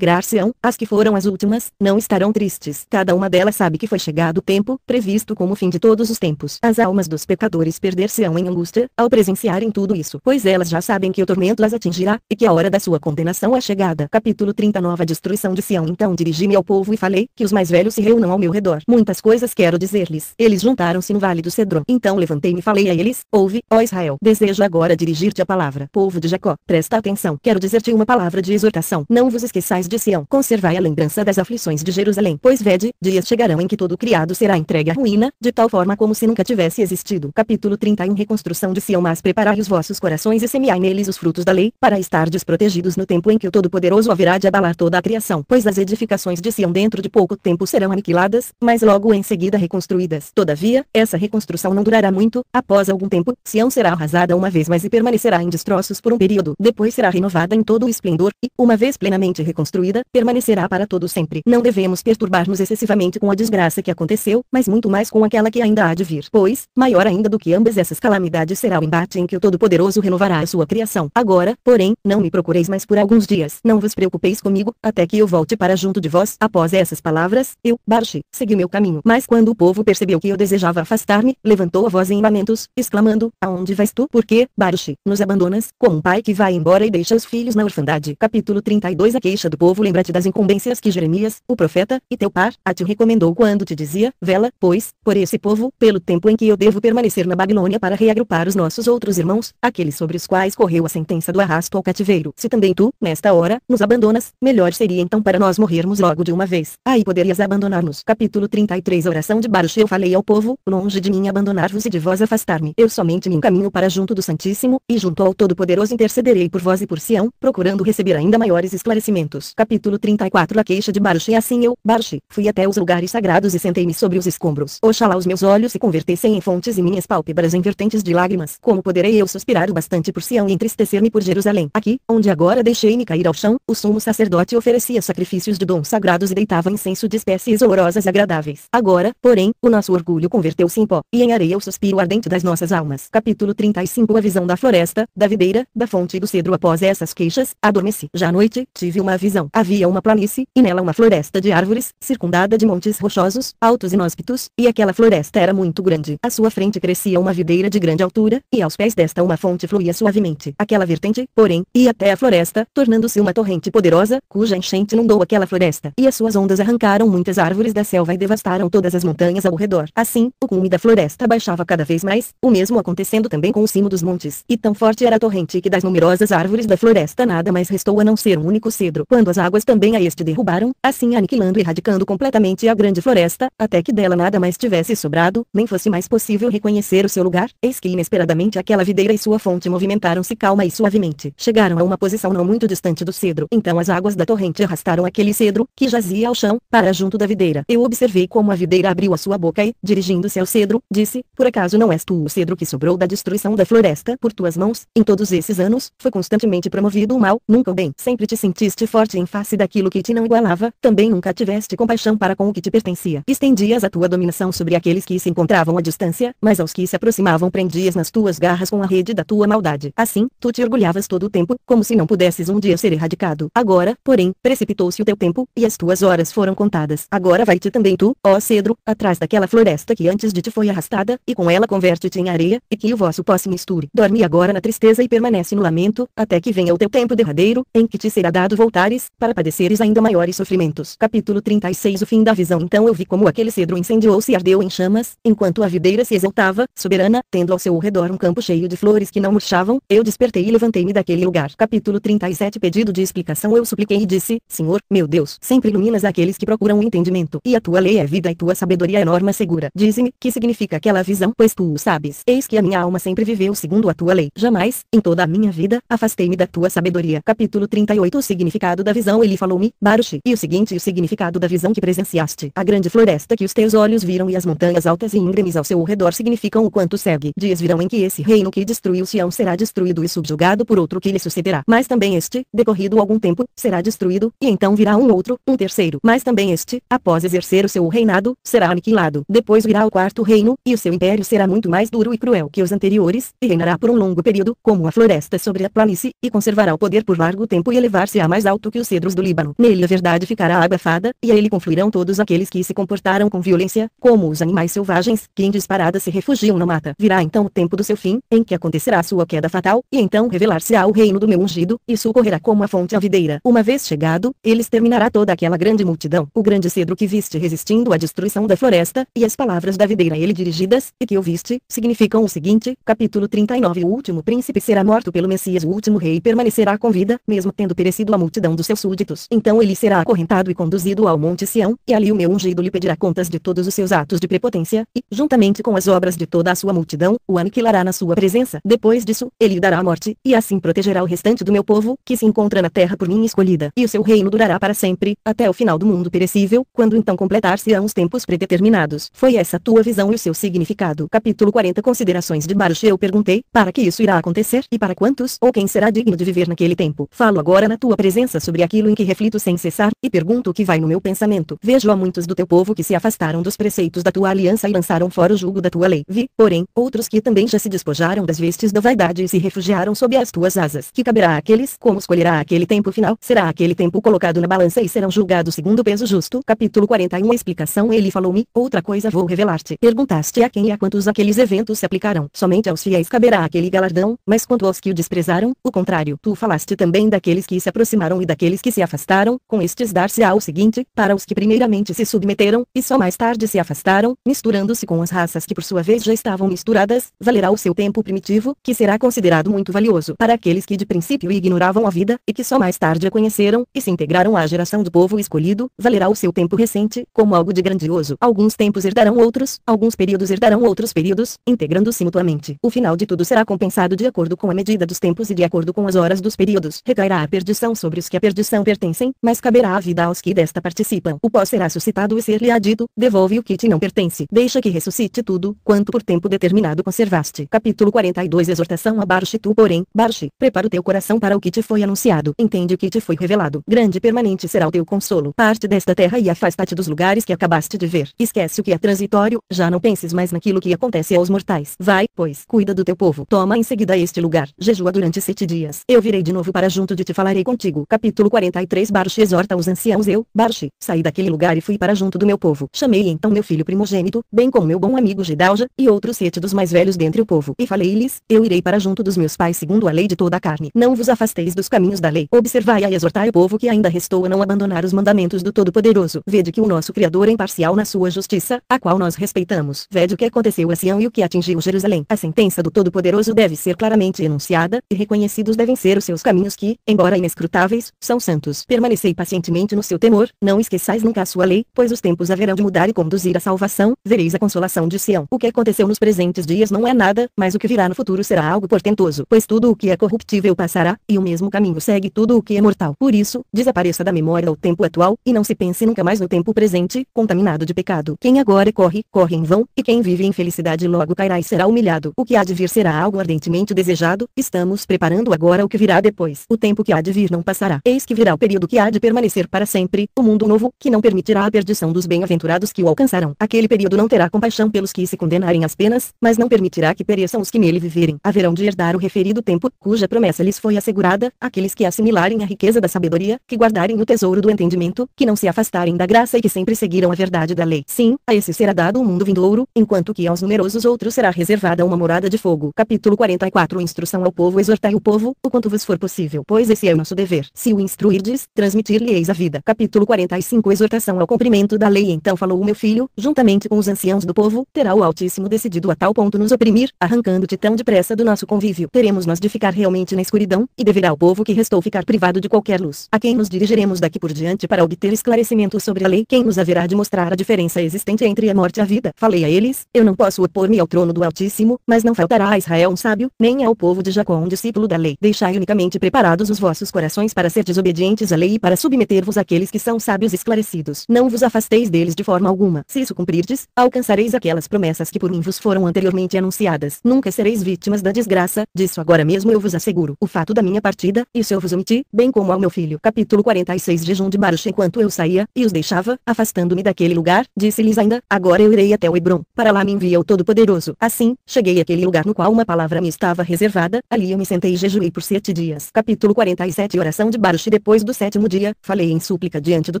alegrar-se-ão, as que foram as últimas, não estarão tristes. Cada uma delas sabe que foi chegado o tempo, previsto como o fim de todos os tempos. As almas dos pecadores perder-se-ão em angústia, ao presenciarem tudo isso, pois elas já sabem que o tormento as atingirá, e que a hora da sua condenação é chegada. Capítulo 39 A destruição de Sião Então dirigi-me ao povo e falei, que os mais velhos se reúnam ao meu redor. Muitas coisas quero dizer-lhes. Eles juntaram-se no vale do Cedron. Então levantei-me e falei a eles, ouve, ó Israel, desejo agora dirigir-te a palavra. Povo de Jacó, presta atenção. Quero dizer-te uma palavra de exortação. Não vos esqueçais de Sião. Conservai a lembrança das aflições de Jerusalém. Pois vede, dias chegarão em que todo criado será entregue à ruína, de tal forma como se nunca tivesse existido. Capítulo 31 Reconstrução de Sião Mas preparai os vossos corações e semeai neles os frutos da lei, para estar desprotegidos no tempo em que o Todo-Poderoso haverá de abalar toda a criação. Pois as edificações de Sião dentro de pouco tempo serão aniquiladas, mas logo em seguida reconstruídas. Todavia, essa reconstrução não durará muito, após algum tempo, Sião será arrasada uma vez mais e permanecerá em destroços por um período. Depois será renovada em todo o esplendor, e, uma vez plenamente reconstruída, permanecerá para todo sempre. Não devemos perturbar-nos excessivamente com a desgraça que aconteceu, mas muito mais com aquela que ainda há de vir. Pois, maior ainda do que ambas essas calamidades será o embate em que o Todo-Poderoso renovará a sua criação. Agora, porém, não me procureis mais por alguns dias. Não vos preocupeis comigo, até que eu volte para junto de vós. Após essas palavras, eu, Barshi, segui meu caminho. Mas quando o povo percebeu que eu desejava afastar-me, levantou a voz em lamentos, exclamando, Aonde vais tu? Por que, Baruch, nos abandonas, como um pai que vai embora e deixa os filhos na orfandade? Capítulo 32 A queixa do povo Das incumbências que Jeremias, o profeta, e teu par, a te recomendou quando te dizia, Vela, pois, por esse povo, pelo tempo em que eu devo permanecer na Babilônia para reagrupar os nossos outros irmãos, aqueles sobre os quais correu a sentença do arrasto ao cativeiro. Se também tu, nesta hora, nos abandonas, melhor seria então para nós morrermos logo de uma vez. Aí poderias abandonar-nos. Capítulo 33 Oração de Baruch Eu falei ao povo, longe de mim abandonar-vos e de vós afastar-me. Eu somente me encaminho para junto do Santíssimo, e junto ao Todo-Poderoso intercederei por vós e por Sião, procurando receber ainda maiores esclarecimentos. Capítulo 34 A queixa de Baruch E assim eu, Baruch, fui até os lugares sagrados e sentei-me sobre os escombros. Oxalá os meus olhos se convertessem em fontes e minhas pálpebras em vertentes de lágrimas. Como poderei eu suspirar o bastante por Sião e entristecer-me por Jerusalém? Aqui, onde agora deixei-me cair ao chão, o sumo sacerdote oferecia sacrifícios de dons sagrados e deitava incenso de espécies olorosas agradáveis. Agora, porém, o nosso orgulho converteu-se em pó, e em areia o suspiro ardente das nossas almas. Capítulo 35 A visão da floresta, da videira, da fonte e do cedro Após essas queixas, adormeci. Já à noite, tive uma visão. Havia uma planície, e nela uma floresta de árvores, circundada de montes rochosos, altos e inóspitos, e aquela floresta era muito grande. À sua frente crescia uma videira de grande altura, e aos pés desta uma fonte fluía suavemente. Aquela vertente, porém, ia até a floresta, tornando-se uma torrente poderosa, cuja enchente inundou aquela floresta, e as suas ondas arrancaram muitas árvores da selva e devastaram todas as montanhas ao redor. Assim, o cume da floresta baixava cada vez mais, o mesmo acontecendo também com o cimo dos montes. E tão forte era a torrente que das numerosas árvores da floresta nada mais restou a não ser um único cedro. Quando as águas também a este derrubaram, assim aniquilando e erradicando completamente a grande floresta, até que dela nada mais tivesse sobrado, nem fosse mais possível reconhecer o seu lugar, eis que inesperadamente aquela videira e sua fonte movimentaram-se calma e suavemente. Chegaram a uma posição não muito distante do cedro. Então as águas da torrente arrastaram aquele cedro, que jazia ao chão, para junto da videira. Eu observei como a videira abriu a sua boca e, dirigindo-se ao cedro, disse, por acaso não és tu o cedro que sobrou da destruição da floresta por tuas mãos? Em todos esses anos, foi constantemente promovido o mal, nunca o bem. Sempre te sentiste forte em face daquilo que te não igualava, também nunca tiveste compaixão para com o que te pertencia. Estendias a tua dominação sobre aqueles que se encontravam à distância, mas aos que se aproximavam prendias nas tuas garras com a rede da tua maldade. Assim, tu te orgulhavas todo o tempo, como se não pudesses um dia ser erradicado. Agora, porém, precipitou-se o teu tempo, e as tuas horas foram contadas. Agora vai-te também tu, ó cedro, atrás daquela floresta que antes de ti foi arrastada, e com ela converte-te em areia, e que o vosso pó se misture. Dorme agora na tristeza e permanece no lamento, até que venha o teu tempo derradeiro, em que te será dado voltares, para padeceres ainda maiores sofrimentos. Capítulo 36 O fim da visão Então eu vi como aquele cedro incendiou-se e ardeu em chamas, enquanto a videira se exaltava, soberana, tendo ao seu redor um campo cheio de flores que não murchavam, eu despertei e levantei-me daquele lugar. Capítulo 37 Pedido de explicação Eu supliquei e disse, Senhor, meu Deus, sempre iluminas aqueles que procuram o entendimento, e a tua lei é vida e tua sabedoria é norma segura. Dize-me, que significa aquela visão, pois tu o sabes. Eis que a minha alma sempre viveu segundo a tua lei. Jamais, em toda a minha vida, afastei-me da tua sabedoria. Capítulo 38 O significado da visão Ele falou-me, Baruch, e o seguinte o significado da visão que presenciaste. A grande floresta que os teus olhos viram e as montanhas altas e íngremes ao seu redor significam o quanto segue. Dias virão em que esse reino que destruiu Sião será destruído e subjugado por outro que lhe sucederá. Mas também este, decorrido algum tempo, será destruído, e então virá um outro, um terceiro. Mas também este, após exercer o seu reinado, será aniquilado. Depois virá o quarto reino, e o seu império será muito mais duro e cruel que os anteriores, e reinará por um longo período, como a floresta sobre a planície, e conservará o poder por largo tempo e elevar-se-á mais alto que os cedros do Líbano. Nele a verdade ficará abafada, e a ele confluirão todos aqueles que se comportaram com violência, como os animais selvagens, que em disparada se refugiam na mata. Virá então o tempo do seu fim, em que acontecerá sua queda fatal, e então revelar-se-á o reino do meu ungido, e socorrerá como a fonte a videira. Uma vez chegado, ele exterminará toda aquela grande multidão, o grande cedro que viste resistindo à destruição da floresta, e as palavras da videira a ele dirigidas, e que ouviste, significam o seguinte, capítulo 39 O último príncipe será morto pelo Messias o último rei permanecerá com vida, mesmo tendo perecido a multidão dos seus súditos. Então ele será acorrentado e conduzido ao monte Sião, e ali o meu ungido lhe pedirá contas de todos os seus atos de prepotência, e, juntamente com as obras de toda a sua multidão, o aniquilará na sua presença. Depois disso, ele lhe dará a morte, e assim protegerá o restante do meu povo, que se encontra na terra por mim escolhida. E o seu reino durará para sempre, até o final do mundo perecível, quando então completar-se-ão os tempos predeterminados. Foi essa tua visão e o seu significado. Capítulo 40 Considerações de Baruch Eu perguntei, para que isso irá acontecer, e para quantos, ou quem será digno de viver naquele tempo. Falo agora na tua presença sobre aquilo em que reflito sem cessar, e pergunto o que vai no meu pensamento. Vejo a muitos do teu povo que se afastaram dos preceitos da tua aliança e lançaram fora o jugo da tua lei. Vi, porém, outros que também já se despojaram das vestes da vaidade e se refugiaram sob as tuas asas. Que caberá àqueles, como escolherá aquele tempo final? Será aquele tempo colocado na balança e serão julgados segundo o peso justo? Capítulo 41 Explicação Ele falou-me, outra coisa vou revelar-te. Perguntaste a quem e a quantos aqueles eventos se aplicarão. Somente aos fiéis caberá aquele galardão, mas quanto aos que o desprezaram, o contrário. Tu falaste também daqueles que se aproximaram e daqueles que se afastaram, com estes dar-se-á o seguinte, para os que primeiramente se submeteram, e só mais tarde se afastaram, misturando-se com as raças que por sua vez já estavam misturadas, valerá o seu tempo primitivo, que será considerado muito valioso para aqueles que de princípio ignoravam a vida, e que só mais tarde a conheceram, e se integraram à geração do povo escolhido, valerá o seu tempo recente, como algo de grandioso. Alguns tempos herdarão outros, alguns períodos herdarão outros períodos, integrando-se mutuamente. O final de tudo será compensado de acordo com a medida dos tempos e de acordo com as horas dos períodos. Recairá a perdição sobre os que a perdição pertencem, mas caberá a vida aos que desta participam. O pó será suscitado e ser-lhe dito, devolve o que te não pertence. Deixa que ressuscite tudo, quanto por tempo determinado conservaste. Capítulo 42 Exortação a Baruch Tu porém, Baruch, prepara o teu coração para o que te foi anunciado. Entende o que te foi revelado. Grande e permanente será o teu consolo. Parte desta terra e afasta-te dos lugares que acabaste de ver. Esquece o que é transitório, já não penses mais naquilo que acontece aos mortais. Vai, pois, cuida do teu povo. Toma em seguida este lugar. Jejua durante sete dias. Eu virei de novo para junto de ti falarei contigo. Capítulo 43 Baruch exorta os anciãos Eu, Baruch, saí daquele lugar e fui para junto do meu povo. Chamei então meu filho primogênito, bem como meu bom amigo Gedalja, e outros sete dos mais velhos dentre o povo. E falei-lhes, eu irei para junto dos meus pais segundo a lei de toda a carne. Não vos afasteis dos caminhos da lei. Observai e exortai o povo que ainda restou a não abandonar os mandamentos do Todo-Poderoso. Vede que o nosso Criador é imparcial na sua justiça, a qual nós respeitamos. Vede o que aconteceu a Sião e o que atingiu Jerusalém. A sentença do Todo-Poderoso deve ser claramente enunciada, e reconhecidos devem ser os seus caminhos que, embora inescrutáveis, são santos. Permanecei pacientemente no seu temor, não esqueçais nunca a sua lei, pois os tempos haverão de mudar e conduzir à salvação, vereis a consolação de Sião. O que aconteceu nos presentes dias não é nada, mas o que virá no futuro será algo portentoso, pois tudo o que é corruptível passará, e o mesmo caminho segue tudo o que é mortal. Por isso, desapareça da memória o tempo atual, e não se pense nunca mais no tempo presente, contaminado de pecado. Quem agora corre, corre em vão, e quem vive em felicidade logo cairá e será humilhado. O que há de vir será algo ardentemente desejado, estamos preparando agora o que virá depois. O tempo que há de vir não passará. Eis que virá o período que há de permanecer para sempre, o mundo novo, que não permitirá a perdição dos bem-aventurados que o alcançarão. Aquele período não terá compaixão pelos que se condenarem às penas, mas não permitirá que pereçam os que nele viverem. Haverão de herdar o referido tempo, cuja promessa lhes foi assegurada, aqueles que assimilarem a riqueza da sabedoria, que guardarem o tesouro do entendimento, que não se afastarem da graça e que sempre seguiram a verdade da lei. Sim, a esse será dado o mundo vindouro, enquanto que aos numerosos outros será reservada uma morada de fogo. Capítulo 44 Instrução ao povo Exortai o povo, o quanto vos for possível, pois esse é o nosso dever. Se o instruirdes, transmitir-lhe-eis a vida. Capítulo 45 Exortação ao cumprimento da lei Então falou o meu filho, juntamente com os anciãos do povo, terá o Altíssimo decidido a tal ponto nos oprimir, arrancando-te tão depressa do nosso convívio. Teremos nós de ficar realmente na escuridão, e deverá o povo que restou ficar privado de qualquer luz. A quem nos dirigiremos daqui por diante para obter esclarecimento sobre a lei? Quem nos haverá de mostrar a diferença existente entre a morte e a vida? Falei a eles, eu não posso opor-me ao trono do Altíssimo, mas não faltará a Israel um sábio, nem ao povo de Jacó um discípulo da lei. Deixai unicamente preparados os vossos corações para ser desobedientes à lei e para submeter-vos àqueles que são sábios esclarecidos. Não vos afasteis deles de forma alguma. Se isso cumprirdes, alcançareis aquelas promessas que por mim vos foram anteriormente anunciadas. Nunca sereis vítimas da desgraça, disso agora mesmo eu vos asseguro. O fato da minha partida, isso eu vos omiti, bem como ao meu filho. Capítulo 46 Jejum de Baruch Enquanto eu saía, e os deixava, afastando-me daquele lugar, disse-lhes ainda, agora eu irei até o Hebron. Para lá me envia o Todo-Poderoso. Assim, cheguei àquele lugar no qual uma palavra me estava reservada, ali eu me sentei e jejuei por sete dias. Capítulo 47 Oração de Baruch Depois do sétimo dia, falei em súplica diante do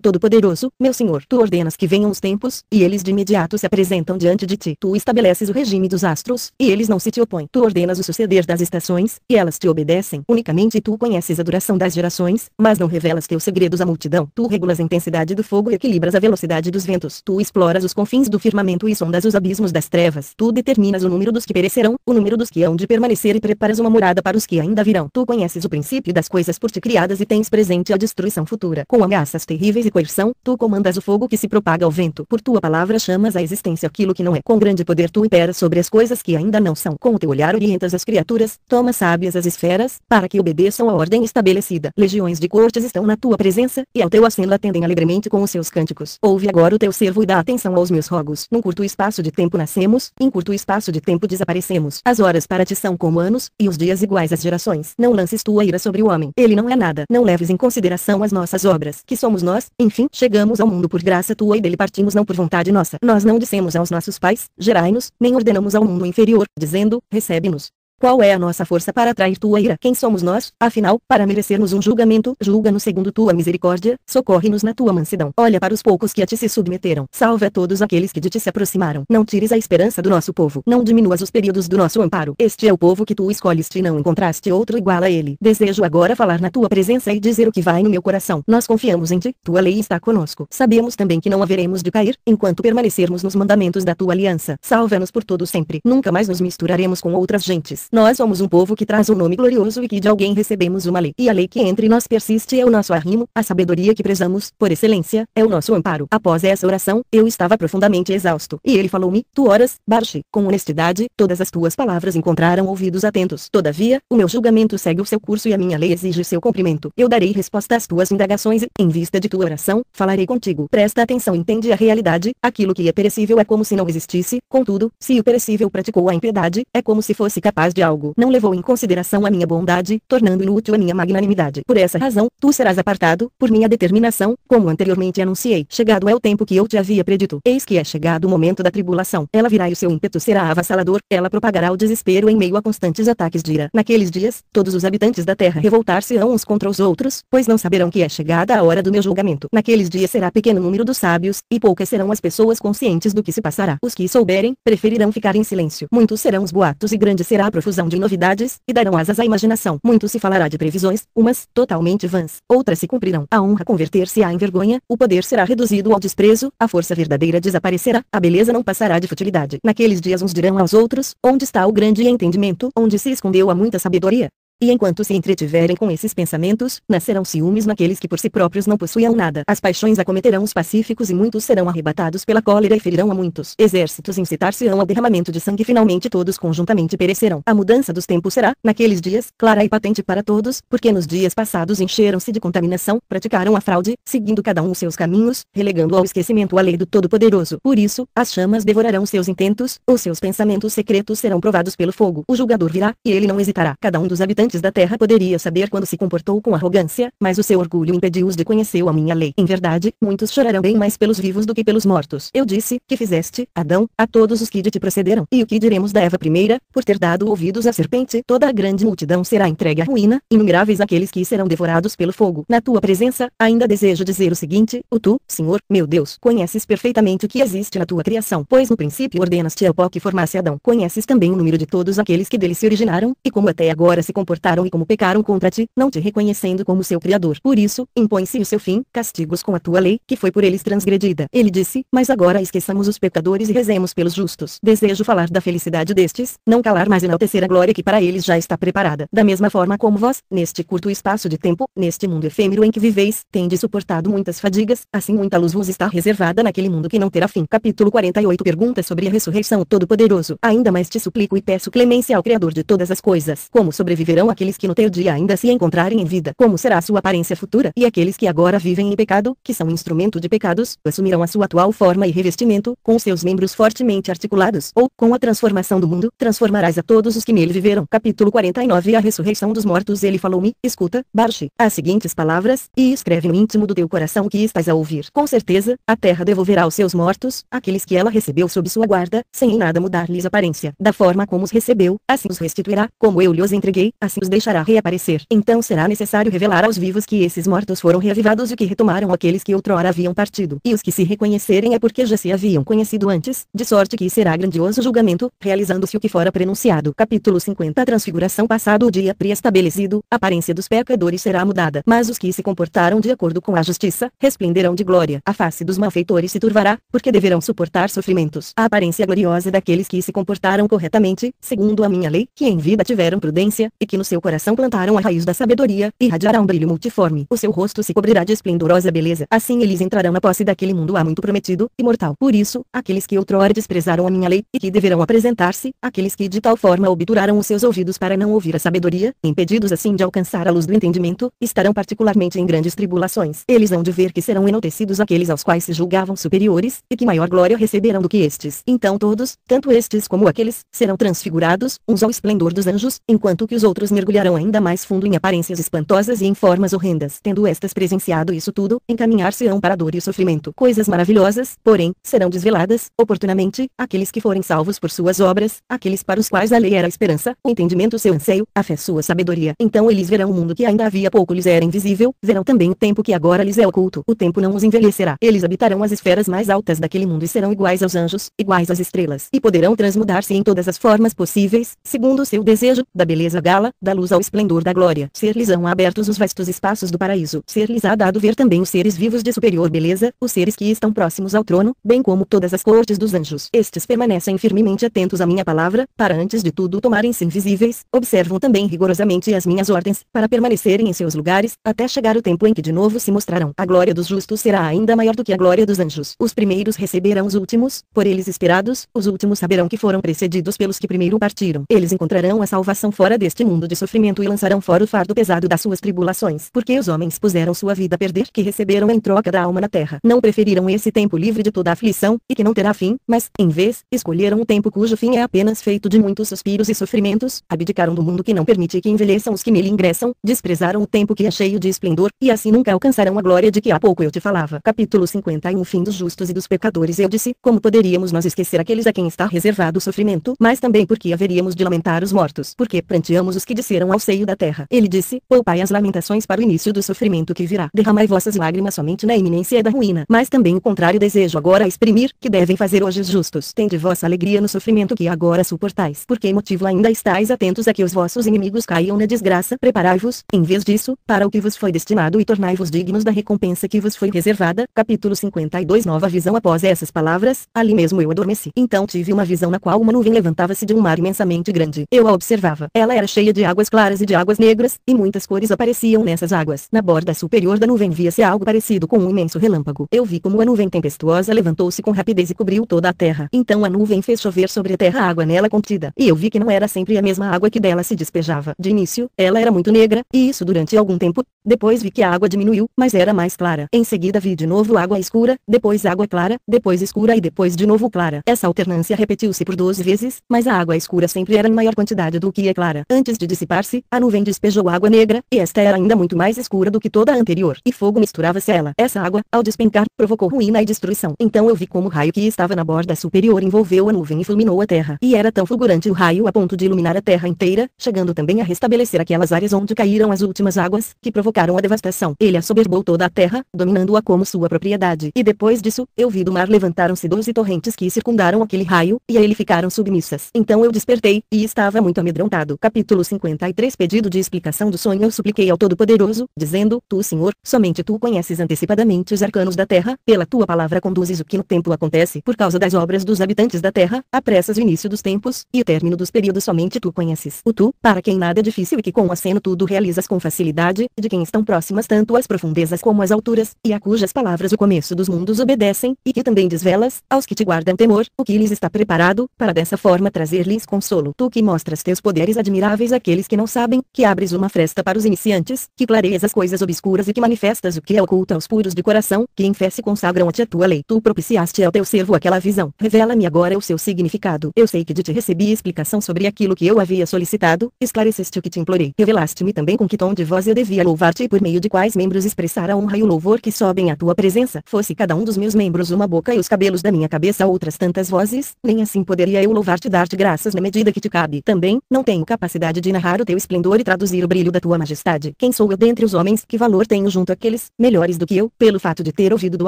Todo-Poderoso, meu Senhor, tu ordenas que venham os tempos, e eles de imediato se apresentam diante de ti. Tu estabeleces o regime dos astros, e eles não se te opõem. Tu ordenas o suceder das estações, e elas te obedecem. Unicamente tu conheces a duração das gerações, mas não revelas teus segredos à multidão. Tu regulas a intensidade do fogo e equilibras a velocidade dos ventos. Tu exploras os confins do firmamento e sondas os abismos das trevas. Tu determinas o número dos que perecerão, o número dos que hão de permanecer e preparas uma morada para os que ainda virão. Tu conheces o princípio das coisas por ti criadas e tens presente a destruição futura. Com ameaças terríveis e coerção, tu comandas o fogo que se propaga ao vento. Por tua palavra chamas à existência aquilo que não é. Com grande poder tu imperas sobre as coisas que ainda não são. Com o teu olhar orientas as criaturas, tomas sábias as esferas, para que obedeçam a ordem estabelecida. Legiões de cortes estão na tua presença, e ao teu aceno atendem alegremente com os seus cânticos. Ouve agora o teu servo e dá atenção aos meus rogos. Num curto espaço de tempo nascemos, em curto espaço de tempo desaparecemos. As horas para ti são como anos, e os dias iguais às gerações. Não lances tua ira sobre o homem. Ele não é nada. Não leves em consideração as nossas obras. Que somos nós, enfim, chegamos ao mundo por graça tua e dele partimos não por vontade nossa. Nós não dissemos aos nossos pais, gerai-nos, nem ordenamos ao mundo inferior, dizendo, recebe-nos. Qual é a nossa força para atrair tua ira? Quem somos nós, afinal, para merecermos um julgamento? Julga-nos segundo tua misericórdia, socorre-nos na tua mansidão. Olha para os poucos que a ti se submeteram. Salva todos aqueles que de ti se aproximaram. Não tires a esperança do nosso povo. Não diminuas os períodos do nosso amparo. Este é o povo que tu escolheste e não encontraste outro igual a ele. Desejo agora falar na tua presença e dizer o que vai no meu coração. Nós confiamos em ti, tua lei está conosco. Sabemos também que não haveremos de cair, enquanto permanecermos nos mandamentos da tua aliança. Salva-nos por todo sempre. Nunca mais nos misturaremos com outras gentes. Nós somos um povo que traz um nome glorioso e que de alguém recebemos uma lei. E a lei que entre nós persiste é o nosso arrimo, a sabedoria que prezamos, por excelência, é o nosso amparo. Após essa oração, eu estava profundamente exausto. E ele falou-me, tu oras, Barshi, com honestidade, todas as tuas palavras encontraram ouvidos atentos. Todavia, o meu julgamento segue o seu curso e a minha lei exige seu cumprimento. Eu darei resposta às tuas indagações e, em vista de tua oração, falarei contigo. Presta atenção entende a realidade, aquilo que é perecível é como se não existisse, contudo, se o perecível praticou a impiedade, é como se fosse capaz de algo não levou em consideração a minha bondade, tornando inútil a minha magnanimidade. Por essa razão, tu serás apartado, por minha determinação, como anteriormente anunciei. Chegado é o tempo que eu te havia predito. Eis que é chegado o momento da tribulação. Ela virá e o seu ímpeto será avassalador. Ela propagará o desespero em meio a constantes ataques de ira. Naqueles dias, todos os habitantes da terra revoltar-se-ão uns contra os outros, pois não saberão que é chegada a hora do meu julgamento. Naqueles dias será pequeno número dos sábios, e poucas serão as pessoas conscientes do que se passará. Os que souberem, preferirão ficar em silêncio. Muitos serão os boatos e grande será a profusão de novidades, e darão asas à imaginação. Muito se falará de previsões, umas, totalmente vãs, outras se cumprirão. A honra converter-se-á em vergonha, o poder será reduzido ao desprezo, a força verdadeira desaparecerá, a beleza não passará de futilidade. Naqueles dias uns dirão aos outros, onde está o grande entendimento, onde se escondeu a muita sabedoria? E enquanto se entretiverem com esses pensamentos, nascerão ciúmes naqueles que por si próprios não possuíam nada. As paixões acometerão os pacíficos e muitos serão arrebatados pela cólera e ferirão a muitos. Exércitos incitar-se-ão ao derramamento de sangue e finalmente todos conjuntamente perecerão. A mudança dos tempos será, naqueles dias, clara e patente para todos, porque nos dias passados encheram-se de contaminação, praticaram a fraude, seguindo cada um seus caminhos, relegando ao esquecimento a lei do Todo-Poderoso. Por isso, as chamas devorarão seus intentos, os seus pensamentos secretos serão provados pelo fogo. O julgador virá, e ele não hesitará. Cada um dos habitantes habitantes da terra poderia saber quando se comportou com arrogância, mas o seu orgulho impediu-os de conhecer a minha lei. Em verdade, muitos chorarão bem mais pelos vivos do que pelos mortos. Eu disse, que fizeste, Adão, a todos os que de ti procederam. E o que diremos da Eva primeira, por ter dado ouvidos à serpente? Toda a grande multidão será entregue à ruína, inumeráveis aqueles que serão devorados pelo fogo. Na tua presença, ainda desejo dizer o seguinte, o tu, Senhor, meu Deus, conheces perfeitamente o que existe na tua criação, pois no princípio ordenaste ao pó que formasse Adão. Conheces também o número de todos aqueles que dele se originaram, e como até agora se comportaram e como pecaram contra ti, não te reconhecendo como seu Criador. Por isso, impõe-se o seu fim, castigos com a tua lei, que foi por eles transgredida. Ele disse, mas agora esqueçamos os pecadores e rezemos pelos justos. Desejo falar da felicidade destes, não calar mais enaltecer a glória que para eles já está preparada. Da mesma forma como vós, neste curto espaço de tempo, neste mundo efêmero em que viveis, tendes suportado muitas fadigas, assim muita luz vos está reservada naquele mundo que não terá fim. Capítulo 48 Pergunta sobre a ressurreição Todo-Poderoso. Ainda mais te suplico e peço clemência ao Criador de todas as coisas. Como sobreviverão aqueles que no teu dia ainda se encontrarem em vida? Como será sua aparência futura? E aqueles que agora vivem em pecado, que são instrumento de pecados, assumirão a sua atual forma e revestimento, com seus membros fortemente articulados, ou, com a transformação do mundo, transformarás a todos os que nele viveram. Capítulo 49 A ressurreição dos mortos Ele falou-me, escuta, Barshi, as seguintes palavras, e escreve no íntimo do teu coração o que estás a ouvir. Com certeza, a terra devolverá os seus mortos, aqueles que ela recebeu sob sua guarda, sem em nada mudar-lhes aparência. Da forma como os recebeu, assim os restituirá, como eu lhes entreguei, assim os deixará reaparecer. Então será necessário revelar aos vivos que esses mortos foram reavivados e que retomaram aqueles que outrora haviam partido. E os que se reconhecerem é porque já se haviam conhecido antes, de sorte que será grandioso julgamento, realizando-se o que fora prenunciado. Capítulo 50 A transfiguração passado o dia preestabelecido, a aparência dos pecadores será mudada, mas os que se comportaram de acordo com a justiça, resplenderão de glória. A face dos malfeitores se turvará, porque deverão suportar sofrimentos. A aparência gloriosa daqueles que se comportaram corretamente, segundo a minha lei, que em vida tiveram prudência, e que no seu coração plantaram a raiz da sabedoria, irradiará um brilho multiforme. O seu rosto se cobrirá de esplendorosa beleza. Assim eles entrarão na posse daquele mundo há muito prometido, imortal. Por isso, aqueles que outrora desprezaram a minha lei, e que deverão apresentar-se, aqueles que de tal forma obturaram os seus ouvidos para não ouvir a sabedoria, impedidos assim de alcançar a luz do entendimento, estarão particularmente em grandes tribulações. Eles hão de ver que serão enaltecidos aqueles aos quais se julgavam superiores, e que maior glória receberão do que estes. Então todos, tanto estes como aqueles, serão transfigurados, uns ao esplendor dos anjos, enquanto que os outros mergulharão ainda mais fundo em aparências espantosas e em formas horrendas. Tendo estas presenciado isso tudo, encaminhar-se-ão para a dor e o sofrimento. Coisas maravilhosas, porém, serão desveladas, oportunamente, aqueles que forem salvos por suas obras, aqueles para os quais a lei era a esperança, o entendimento seu anseio, a fé sua sabedoria. Então eles verão o mundo que ainda havia pouco lhes era invisível, verão também o tempo que agora lhes é oculto. O tempo não os envelhecerá. Eles habitarão as esferas mais altas daquele mundo e serão iguais aos anjos, iguais às estrelas, e poderão transmudar-se em todas as formas possíveis, segundo o seu desejo, da beleza gala, da luz ao esplendor da glória. Ser-lhes-ão abertos os vastos espaços do paraíso. Ser-lhes-á dado ver também os seres vivos de superior beleza, os seres que estão próximos ao trono, bem como todas as cortes dos anjos. Estes permanecem firmemente atentos à minha palavra, para antes de tudo tomarem-se invisíveis, observam também rigorosamente as minhas ordens, para permanecerem em seus lugares, até chegar o tempo em que de novo se mostrarão. A glória dos justos será ainda maior do que a glória dos anjos. Os primeiros receberão os últimos, por eles esperados, os últimos saberão que foram precedidos pelos que primeiro partiram. Eles encontrarão a salvação fora deste mundo de sofrimento e lançarão fora o fardo pesado das suas tribulações. Porque os homens puseram sua vida a perder que receberam em troca da alma na terra. Não preferiram esse tempo livre de toda aflição, e que não terá fim, mas, em vez, escolheram o tempo cujo fim é apenas feito de muitos suspiros e sofrimentos, abdicaram do mundo que não permite que envelheçam os que nele ingressam, desprezaram o tempo que é cheio de esplendor, e assim nunca alcançarão a glória de que há pouco eu te falava. Capítulo 51 Fim dos justos e dos pecadores Eu disse, como poderíamos nós esquecer aqueles a quem está reservado o sofrimento, mas também porque haveríamos de lamentar os mortos, porque pranteamos os que desceram ao seio da terra. Ele disse, poupai as lamentações para o início do sofrimento que virá. Derramai vossas lágrimas somente na iminência da ruína, mas também o contrário desejo agora exprimir, que devem fazer hoje os justos. Tende vossa alegria no sofrimento que agora suportais. Por que motivo ainda estáis atentos a que os vossos inimigos caiam na desgraça? Preparai-vos, em vez disso, para o que vos foi destinado e tornai-vos dignos da recompensa que vos foi reservada. Capítulo 52 Nova visão Após essas palavras, ali mesmo eu adormeci. Então tive uma visão na qual uma nuvem levantava-se de um mar imensamente grande. Eu a observava. Ela era cheia de águas claras e de águas negras, e muitas cores apareciam nessas águas. Na borda superior da nuvem via-se algo parecido com um imenso relâmpago. Eu vi como a nuvem tempestuosa levantou-se com rapidez e cobriu toda a terra. Então a nuvem fez chover sobre a terra a água nela contida. E eu vi que não era sempre a mesma água que dela se despejava. De início, ela era muito negra, e isso durante algum tempo. Depois vi que a água diminuiu, mas era mais clara. Em seguida vi de novo água escura, depois água clara, depois escura e depois de novo clara. Essa alternância repetiu-se por 12 vezes, mas a água escura sempre era em maior quantidade do que a clara. Antes de dissipar-se, a nuvem despejou água negra, e esta era ainda muito mais escura do que toda a anterior, e fogo misturava-se a ela. Essa água, ao despencar, provocou ruína e destruição. Então eu vi como o raio que estava na borda superior envolveu a nuvem e fulminou a terra. E era tão fulgurante o raio a ponto de iluminar a terra inteira, chegando também a restabelecer aquelas áreas onde caíram as últimas águas, que provocaram a devastação. Ele assoberbou toda a terra, dominando-a como sua propriedade. E depois disso, eu vi do mar levantaram-se doze torrentes que circundaram aquele raio, e a ele ficaram submissas. Então eu despertei, e estava muito amedrontado. Capítulo 53 Pedido de explicação do sonho Eu supliquei ao Todo-Poderoso, dizendo, Tu Senhor, somente Tu conheces antecipadamente os arcanos da terra, pela Tua palavra conduzes o que no tempo acontece, por causa das obras dos habitantes da terra, apressas o início dos tempos, e o término dos períodos somente Tu conheces. O Tu, para quem nada é difícil e que com o aceno tudo realizas com facilidade, de quem estão próximas tanto as profundezas como as alturas, e a cujas palavras o começo dos mundos obedecem, e que também desvelas, aos que te guardam temor, o que lhes está preparado, para dessa forma trazer-lhes consolo. Tu que mostras teus poderes admiráveis àqueles que não sabem, que abres uma fresta para os iniciantes, que clareias as coisas obscuras e que manifestas o que é oculto aos puros de coração, que em fé se consagram a tua lei. Tu propiciaste ao teu servo aquela visão. Revela-me agora o seu significado. Eu sei que de ti recebi explicação sobre aquilo que eu havia solicitado, esclareceste o que te implorei. Revelaste-me também com que tom de voz eu devia louvar-te e por meio de quais membros expressar a honra e o louvor que sobem à tua presença. Fosse cada um dos meus membros uma boca e os cabelos da minha cabeça outras tantas vozes, nem assim poderia eu louvar-te e dar-te graças na medida que te cabe. Também, não tenho capacidade de narrar o teu esplendor e traduzir o brilho da tua majestade. Quem sou eu dentre os homens? Que valor tenho junto àqueles, melhores do que eu, pelo fato de ter ouvido do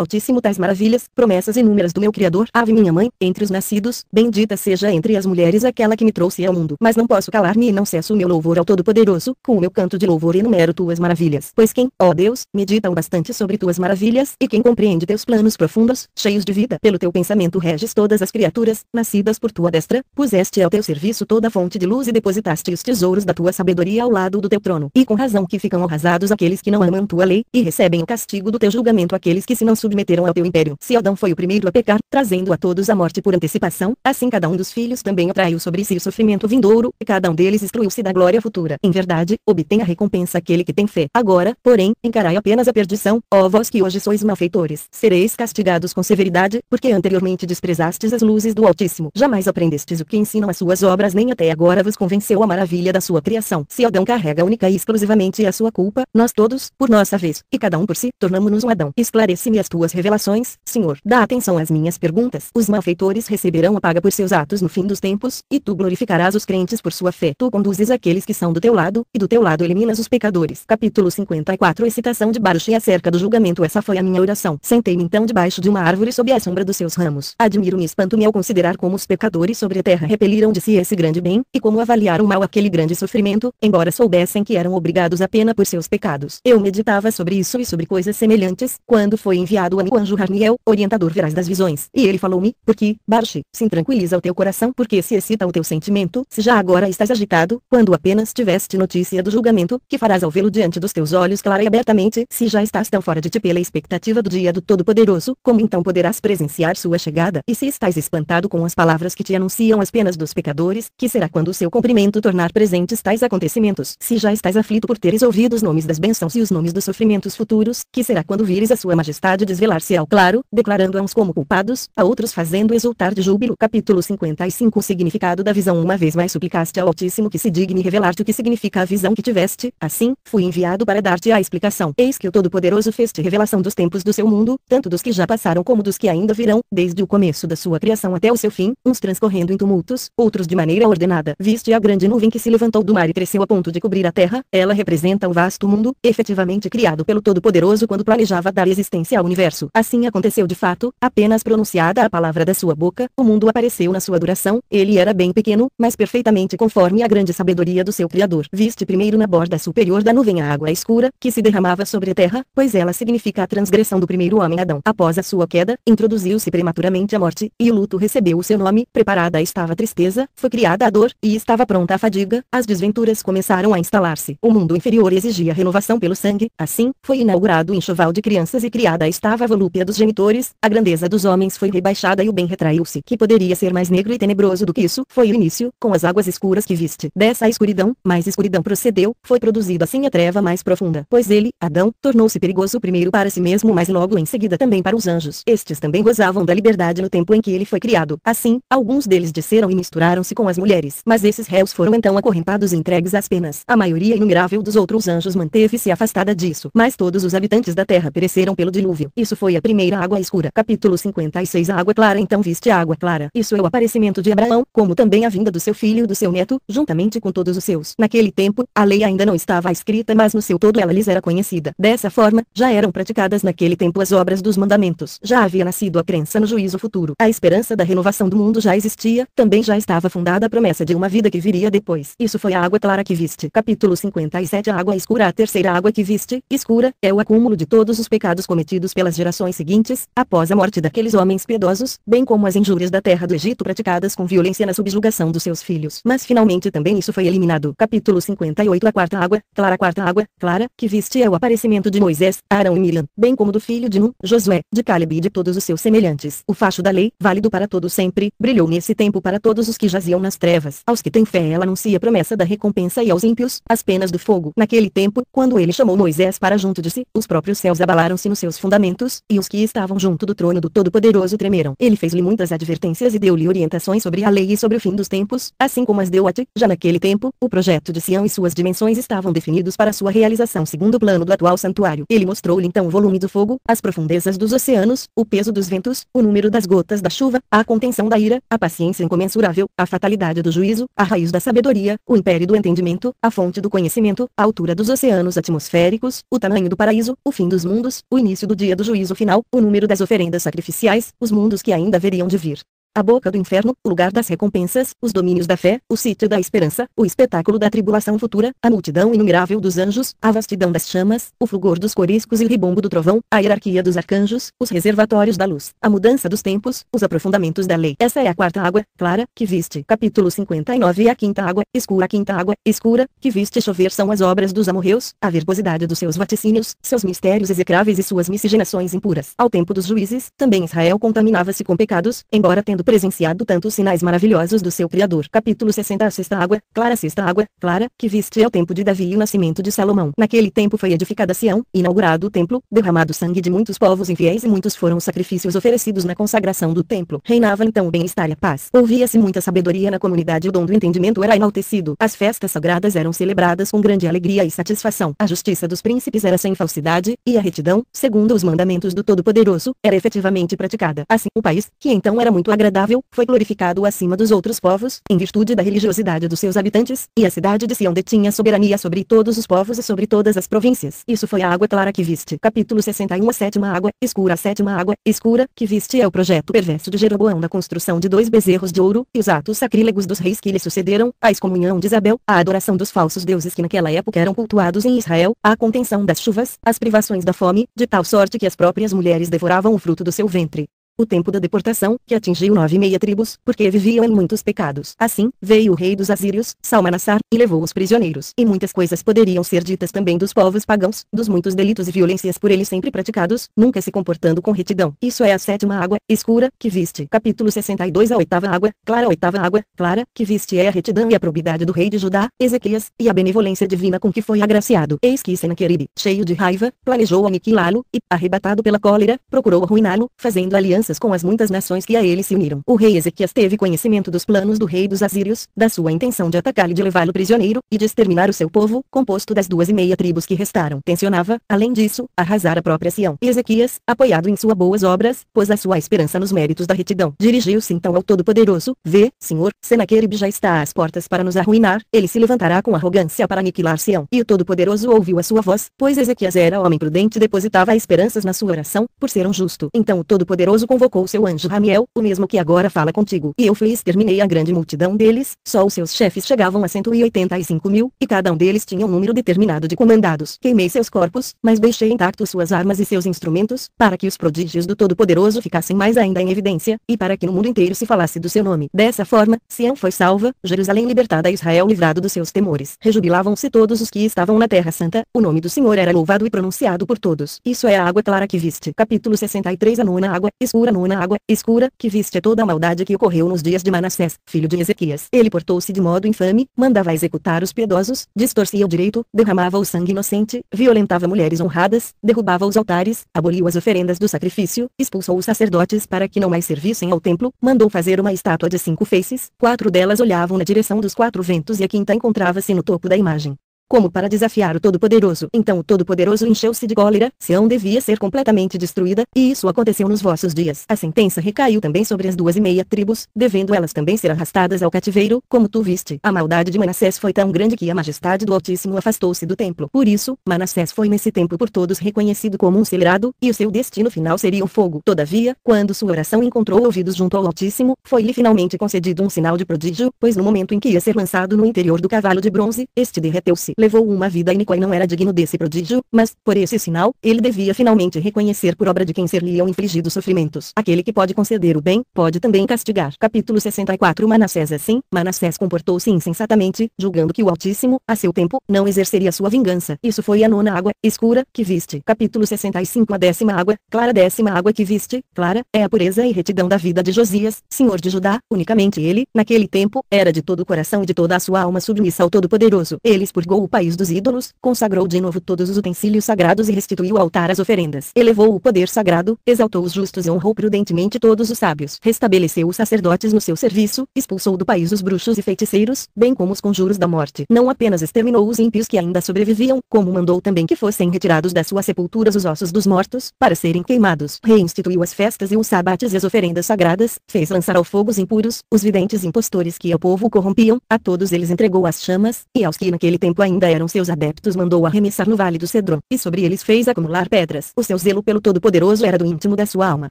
Altíssimo tais maravilhas, promessas inúmeras do meu Criador, ave minha mãe, entre os nascidos, bendita seja entre as mulheres aquela que me trouxe ao mundo. Mas não posso calar-me e não cesso o meu louvor ao Todo-Poderoso, com o meu canto de louvor enumero tuas maravilhas. Pois quem, ó Deus, medita o bastante sobre tuas maravilhas, e quem compreende teus planos profundos, cheios de vida, pelo teu pensamento reges todas as criaturas, nascidas por tua destra, puseste ao teu serviço toda a fonte de luz e depositaste os tesouros da tua sabedoria ao lado do teu trono. E com razão que ficam arrasados aqueles que não amam tua lei, e recebem o castigo do teu julgamento aqueles que se não submeteram ao teu império. Se Adão foi o primeiro a pecar, trazendo a todos a morte por antecipação, assim cada um dos filhos também atraiu sobre si o sofrimento vindouro, e cada um deles excluiu-se da glória futura. Em verdade, obtém a recompensa aquele que tem fé. Agora, porém, encarai apenas a perdição, ó vós que hoje sois malfeitores. Sereis castigados com severidade, porque anteriormente desprezastes as luzes do Altíssimo. Jamais aprendestes o que ensinam as suas obras nem até agora vos convenceu a maravilha da sua criação. Se Adão carrega única e exclusivamente a sua culpa, nós todos, por nossa vez, e cada um por si, tornamo-nos um Adão. Esclarece-me as tuas revelações, Senhor. Dá atenção às minhas perguntas. Os malfeitores receberão a paga por seus atos no fim dos tempos, e tu glorificarás os crentes por sua fé. Tu conduzes aqueles que são do teu lado, e do teu lado eliminas os pecadores. Capítulo 54 Excitação de Baruch acerca do julgamento Essa foi a minha oração. Sentei-me então debaixo de uma árvore sob a sombra dos seus ramos. Admiro-me e espanto-me ao considerar como os pecadores sobre a terra repeliram de si esse grande bem, e como avaliaram mal aquele grande sofrimento, embora soubessem que eram obrigados a pena por seus pecados. Eu meditava sobre isso e sobre coisas semelhantes, quando foi enviado a mim o anjo Harniel, orientador veraz das visões. E ele falou-me, porque, Barshi, se tranquiliza o teu coração porque se excita o teu sentimento, se já agora estás agitado, quando apenas tiveste notícia do julgamento, que farás ao vê-lo diante dos teus olhos clara e abertamente, se já estás tão fora de ti pela expectativa do dia do Todo-Poderoso, como então poderás presenciar sua chegada? E se estás espantado com as palavras que te anunciam as penas dos pecadores, que será quando o seu cumprimento tornar presentes tais acontecimentos? Se já estás aflito por teres ouvido os nomes das bênçãos e os nomes dos sofrimentos futuros, que será quando vires a sua majestade desvelar-se ao claro, declarando a uns como culpados, a outros fazendo exultar de júbilo. Capítulo 55 O significado da visão Uma vez mais suplicaste ao Altíssimo que se digne revelar-te o que significa a visão que tiveste, assim, fui enviado para dar-te a explicação. Eis que o Todo-Poderoso fez-te revelação dos tempos do seu mundo, tanto dos que já passaram como dos que ainda virão, desde o começo da sua criação até o seu fim, uns transcorrendo em tumultos, outros de maneira ordenada. Viste a grande nuvem que se levantou do mar e cresceu a ponto de cobrir a terra, ela representa o vasto mundo, efetivamente criado pelo Todo-Poderoso quando planejava dar existência ao universo. Assim aconteceu de fato, apenas pronunciada a palavra da sua boca, o mundo apareceu na sua duração, ele era bem pequeno, mas perfeitamente conforme a grande sabedoria do seu Criador. Viste primeiro na borda superior da nuvem a água escura, que se derramava sobre a terra, pois ela significa a transgressão do primeiro homem Adão. Após a sua queda, introduziu-se prematuramente a morte, e o luto recebeu o seu nome, preparada estava a tristeza, foi criada a dor, e estava pronta a fadiga, as desventuras começaram a instalar-se. O mundo inferior exigia renovação pelo sangue, assim, foi inaugurado o enxoval de crianças e criada estava a volúpia dos genitores, a grandeza dos homens foi rebaixada e o bem retraiu-se. Que poderia ser mais negro e tenebroso do que isso, foi o início, com as águas escuras que viste. Dessa escuridão, mais escuridão procedeu, foi produzida assim a treva mais profunda. Pois ele, Adão, tornou-se perigoso primeiro para si mesmo mas logo em seguida também para os anjos. Estes também gozavam da liberdade no tempo em que ele foi criado. Assim, alguns deles desceram e misturaram-se com as mulheres. Mas esses réus foram então acorrentados entregues às penas. A maioria inumerável dos outros anjos manteve-se afastada disso. Mas todos os habitantes da terra pereceram pelo dilúvio. Isso foi a primeira água escura. Capítulo 56 A água clara então viste a água clara. Isso é o aparecimento de Abraão, como também a vinda do seu filho e do seu neto, juntamente com todos os seus. Naquele tempo, a lei ainda não estava escrita mas no seu todo ela lhes era conhecida. Dessa forma, já eram praticadas naquele tempo as obras dos mandamentos. Já havia nascido a crença no juízo futuro. A esperança da renovação do mundo já existia, também já estava fundada a promessa de uma vida que viria depois. Isso foi a água clara que viste. Capítulo 57 A água escura A terceira água que viste, escura, é o acúmulo de todos os pecados cometidos pelas gerações seguintes, após a morte daqueles homens piedosos, bem como as injúrias da terra do Egito praticadas com violência na subjugação dos seus filhos. Mas finalmente também isso foi eliminado. Capítulo 58 A quarta água, clara A quarta água, clara, que viste é o aparecimento de Moisés, Arão e Miriam, bem como do filho de Nun, Josué, de Caleb e de todos os seus semelhantes. O facho da lei, válido para todos sempre, brilhou nesse tempo para todos os que jaziam nas trevas. Aos que têm fé ela anuncia a da recompensa e aos ímpios, as penas do fogo. Naquele tempo, quando ele chamou Moisés para junto de si, os próprios céus abalaram-se nos seus fundamentos, e os que estavam junto do trono do Todo-Poderoso tremeram. Ele fez-lhe muitas advertências e deu-lhe orientações sobre a lei e sobre o fim dos tempos, assim como as deu a ti. Já naquele tempo, o projeto de Sião e suas dimensões estavam definidos para sua realização segundo o plano do atual santuário. Ele mostrou-lhe então o volume do fogo, as profundezas dos oceanos, o peso dos ventos, o número das gotas da chuva, a contenção da ira, a paciência incomensurável, a fatalidade do juízo, a raiz da sabedoria, o império do entendimento, a fonte do conhecimento, a altura dos oceanos atmosféricos, o tamanho do paraíso, o fim dos mundos, o início do dia do juízo final, o número das oferendas sacrificiais, os mundos que ainda haveriam de vir a boca do inferno, o lugar das recompensas, os domínios da fé, o sítio da esperança, o espetáculo da tribulação futura, a multidão inumerável dos anjos, a vastidão das chamas, o fulgor dos coriscos e o ribombo do trovão, a hierarquia dos arcanjos, os reservatórios da luz, a mudança dos tempos, os aprofundamentos da lei. Essa é a quarta água, clara, que viste. Capítulo 59 E a quinta água, escura a quinta água, escura, que viste chover são as obras dos amorreus, a verbosidade dos seus vaticínios, seus mistérios execráveis e suas miscigenações impuras. Ao tempo dos juízes, também Israel contaminava-se com pecados, embora tendo presenciado tantos sinais maravilhosos do seu Criador. Capítulo 60 A sexta água, clara sexta água, clara, que viste é o tempo de Davi e o nascimento de Salomão. Naquele tempo foi edificada Sião, inaugurado o templo, derramado sangue de muitos povos infiéis e muitos foram os sacrifícios oferecidos na consagração do templo. Reinava então o bem-estar e a paz. Ouvia-se muita sabedoria na comunidade e o dom do entendimento era enaltecido. As festas sagradas eram celebradas com grande alegria e satisfação. A justiça dos príncipes era sem falsidade, e a retidão, segundo os mandamentos do Todo-Poderoso, era efetivamente praticada. Assim, o país, que então era muito agradável, foi glorificado acima dos outros povos, em virtude da religiosidade dos seus habitantes, e a cidade de Sião detinha soberania sobre todos os povos e sobre todas as províncias. Isso foi a água clara que viste. Capítulo 61 A sétima água, escura A sétima água, escura, que viste é o projeto perverso de Jeroboão da construção de dois bezerros de ouro, e os atos sacrílegos dos reis que lhe sucederam, a excomunhão de Isabel, a adoração dos falsos deuses que naquela época eram cultuados em Israel, a contenção das chuvas, as privações da fome, de tal sorte que as próprias mulheres devoravam o fruto do seu ventre o tempo da deportação, que atingiu nove meia tribos, porque viviam em muitos pecados. Assim, veio o rei dos assírios, Salmanassar, e levou os prisioneiros. E muitas coisas poderiam ser ditas também dos povos pagãos, dos muitos delitos e violências por eles sempre praticados, nunca se comportando com retidão. Isso é a sétima água, escura, que viste. Capítulo 62 A oitava água, clara A oitava água, clara, que viste é a retidão e a probidade do rei de Judá, Ezequias, e a benevolência divina com que foi agraciado. Eis que Senaqueribe, cheio de raiva, planejou aniquilá-lo, e, arrebatado pela cólera, procurou arruiná-lo, fazendo aliança alianças com as muitas nações que a ele se uniram. O rei Ezequias teve conhecimento dos planos do rei dos assírios, da sua intenção de atacá-lo e de levá-lo prisioneiro, e de exterminar o seu povo, composto das duas e meia tribos que restaram. Tensionava, além disso, arrasar a própria Sião. Ezequias, apoiado em suas boas obras, pôs a sua esperança nos méritos da retidão. Dirigiu-se então ao Todo-Poderoso, vê, Senhor, Senaqueribe já está às portas para nos arruinar, ele se levantará com arrogância para aniquilar Sião. E o Todo-Poderoso ouviu a sua voz, pois Ezequias era homem prudente e depositava esperanças na sua oração, por ser um justo. Então o Todo-Poderoso convocou seu anjo Ramiel, o mesmo que agora fala contigo. E eu fui e exterminei a grande multidão deles, só os seus chefes chegavam a 185 mil, e cada um deles tinha um número determinado de comandados. Queimei seus corpos, mas deixei intactos suas armas e seus instrumentos, para que os prodígios do Todo-Poderoso ficassem mais ainda em evidência, e para que no mundo inteiro se falasse do seu nome. Dessa forma, Sião foi salva, Jerusalém libertada e Israel livrado dos seus temores. Rejubilavam-se todos os que estavam na Terra Santa, o nome do Senhor era louvado e pronunciado por todos. Isso é a água clara que viste. Capítulo 63 A nona água, escura escura água, escura, que viste toda a maldade que ocorreu nos dias de Manassés, filho de Ezequias. Ele portou-se de modo infame, mandava executar os piedosos, distorcia o direito, derramava o sangue inocente, violentava mulheres honradas, derrubava os altares, aboliu as oferendas do sacrifício, expulsou os sacerdotes para que não mais servissem ao templo, mandou fazer uma estátua de cinco faces, quatro delas olhavam na direção dos quatro ventos e a quinta encontrava-se no topo da imagem como para desafiar o Todo-Poderoso. Então o Todo-Poderoso encheu-se de cólera, Sião devia ser completamente destruída, e isso aconteceu nos vossos dias. A sentença recaiu também sobre as duas e meia tribos, devendo elas também ser arrastadas ao cativeiro, como tu viste. A maldade de Manassés foi tão grande que a majestade do Altíssimo afastou-se do templo. Por isso, Manassés foi nesse tempo por todos reconhecido como um celerado, e o seu destino final seria o fogo. Todavia, quando sua oração encontrou ouvidos junto ao Altíssimo, foi-lhe finalmente concedido um sinal de prodígio, pois no momento em que ia ser lançado no interior do cavalo de bronze, este derreteu-se levou uma vida iníqua e não era digno desse prodígio, mas, por esse sinal, ele devia finalmente reconhecer por obra de quem ser-lhe-iam infligidos sofrimentos. Aquele que pode conceder o bem, pode também castigar. Capítulo 64 Manassés assim, Manassés comportou-se insensatamente, julgando que o Altíssimo, a seu tempo, não exerceria sua vingança. Isso foi a nona água, escura, que viste. Capítulo 65 A décima água, clara décima água que viste, clara, é a pureza e retidão da vida de Josias, senhor de Judá, unicamente ele, naquele tempo, era de todo o coração e de toda a sua alma submissa ao Todo-Poderoso. Ele expurgou o país dos ídolos, consagrou de novo todos os utensílios sagrados e restituiu ao altar as oferendas. Elevou o poder sagrado, exaltou os justos e honrou prudentemente todos os sábios. Restabeleceu os sacerdotes no seu serviço, expulsou do país os bruxos e feiticeiros, bem como os conjuros da morte. Não apenas exterminou os ímpios que ainda sobreviviam, como mandou também que fossem retirados das suas sepulturas os ossos dos mortos, para serem queimados. Reinstituiu as festas e os sabates e as oferendas sagradas, fez lançar ao fogo os impuros, os videntes impostores que o povo corrompiam, a todos eles entregou as chamas, e aos que naquele tempo ainda eram seus adeptos mandou arremessar no vale do Cedron, e sobre eles fez acumular pedras. O seu zelo pelo Todo-Poderoso era do íntimo da sua alma.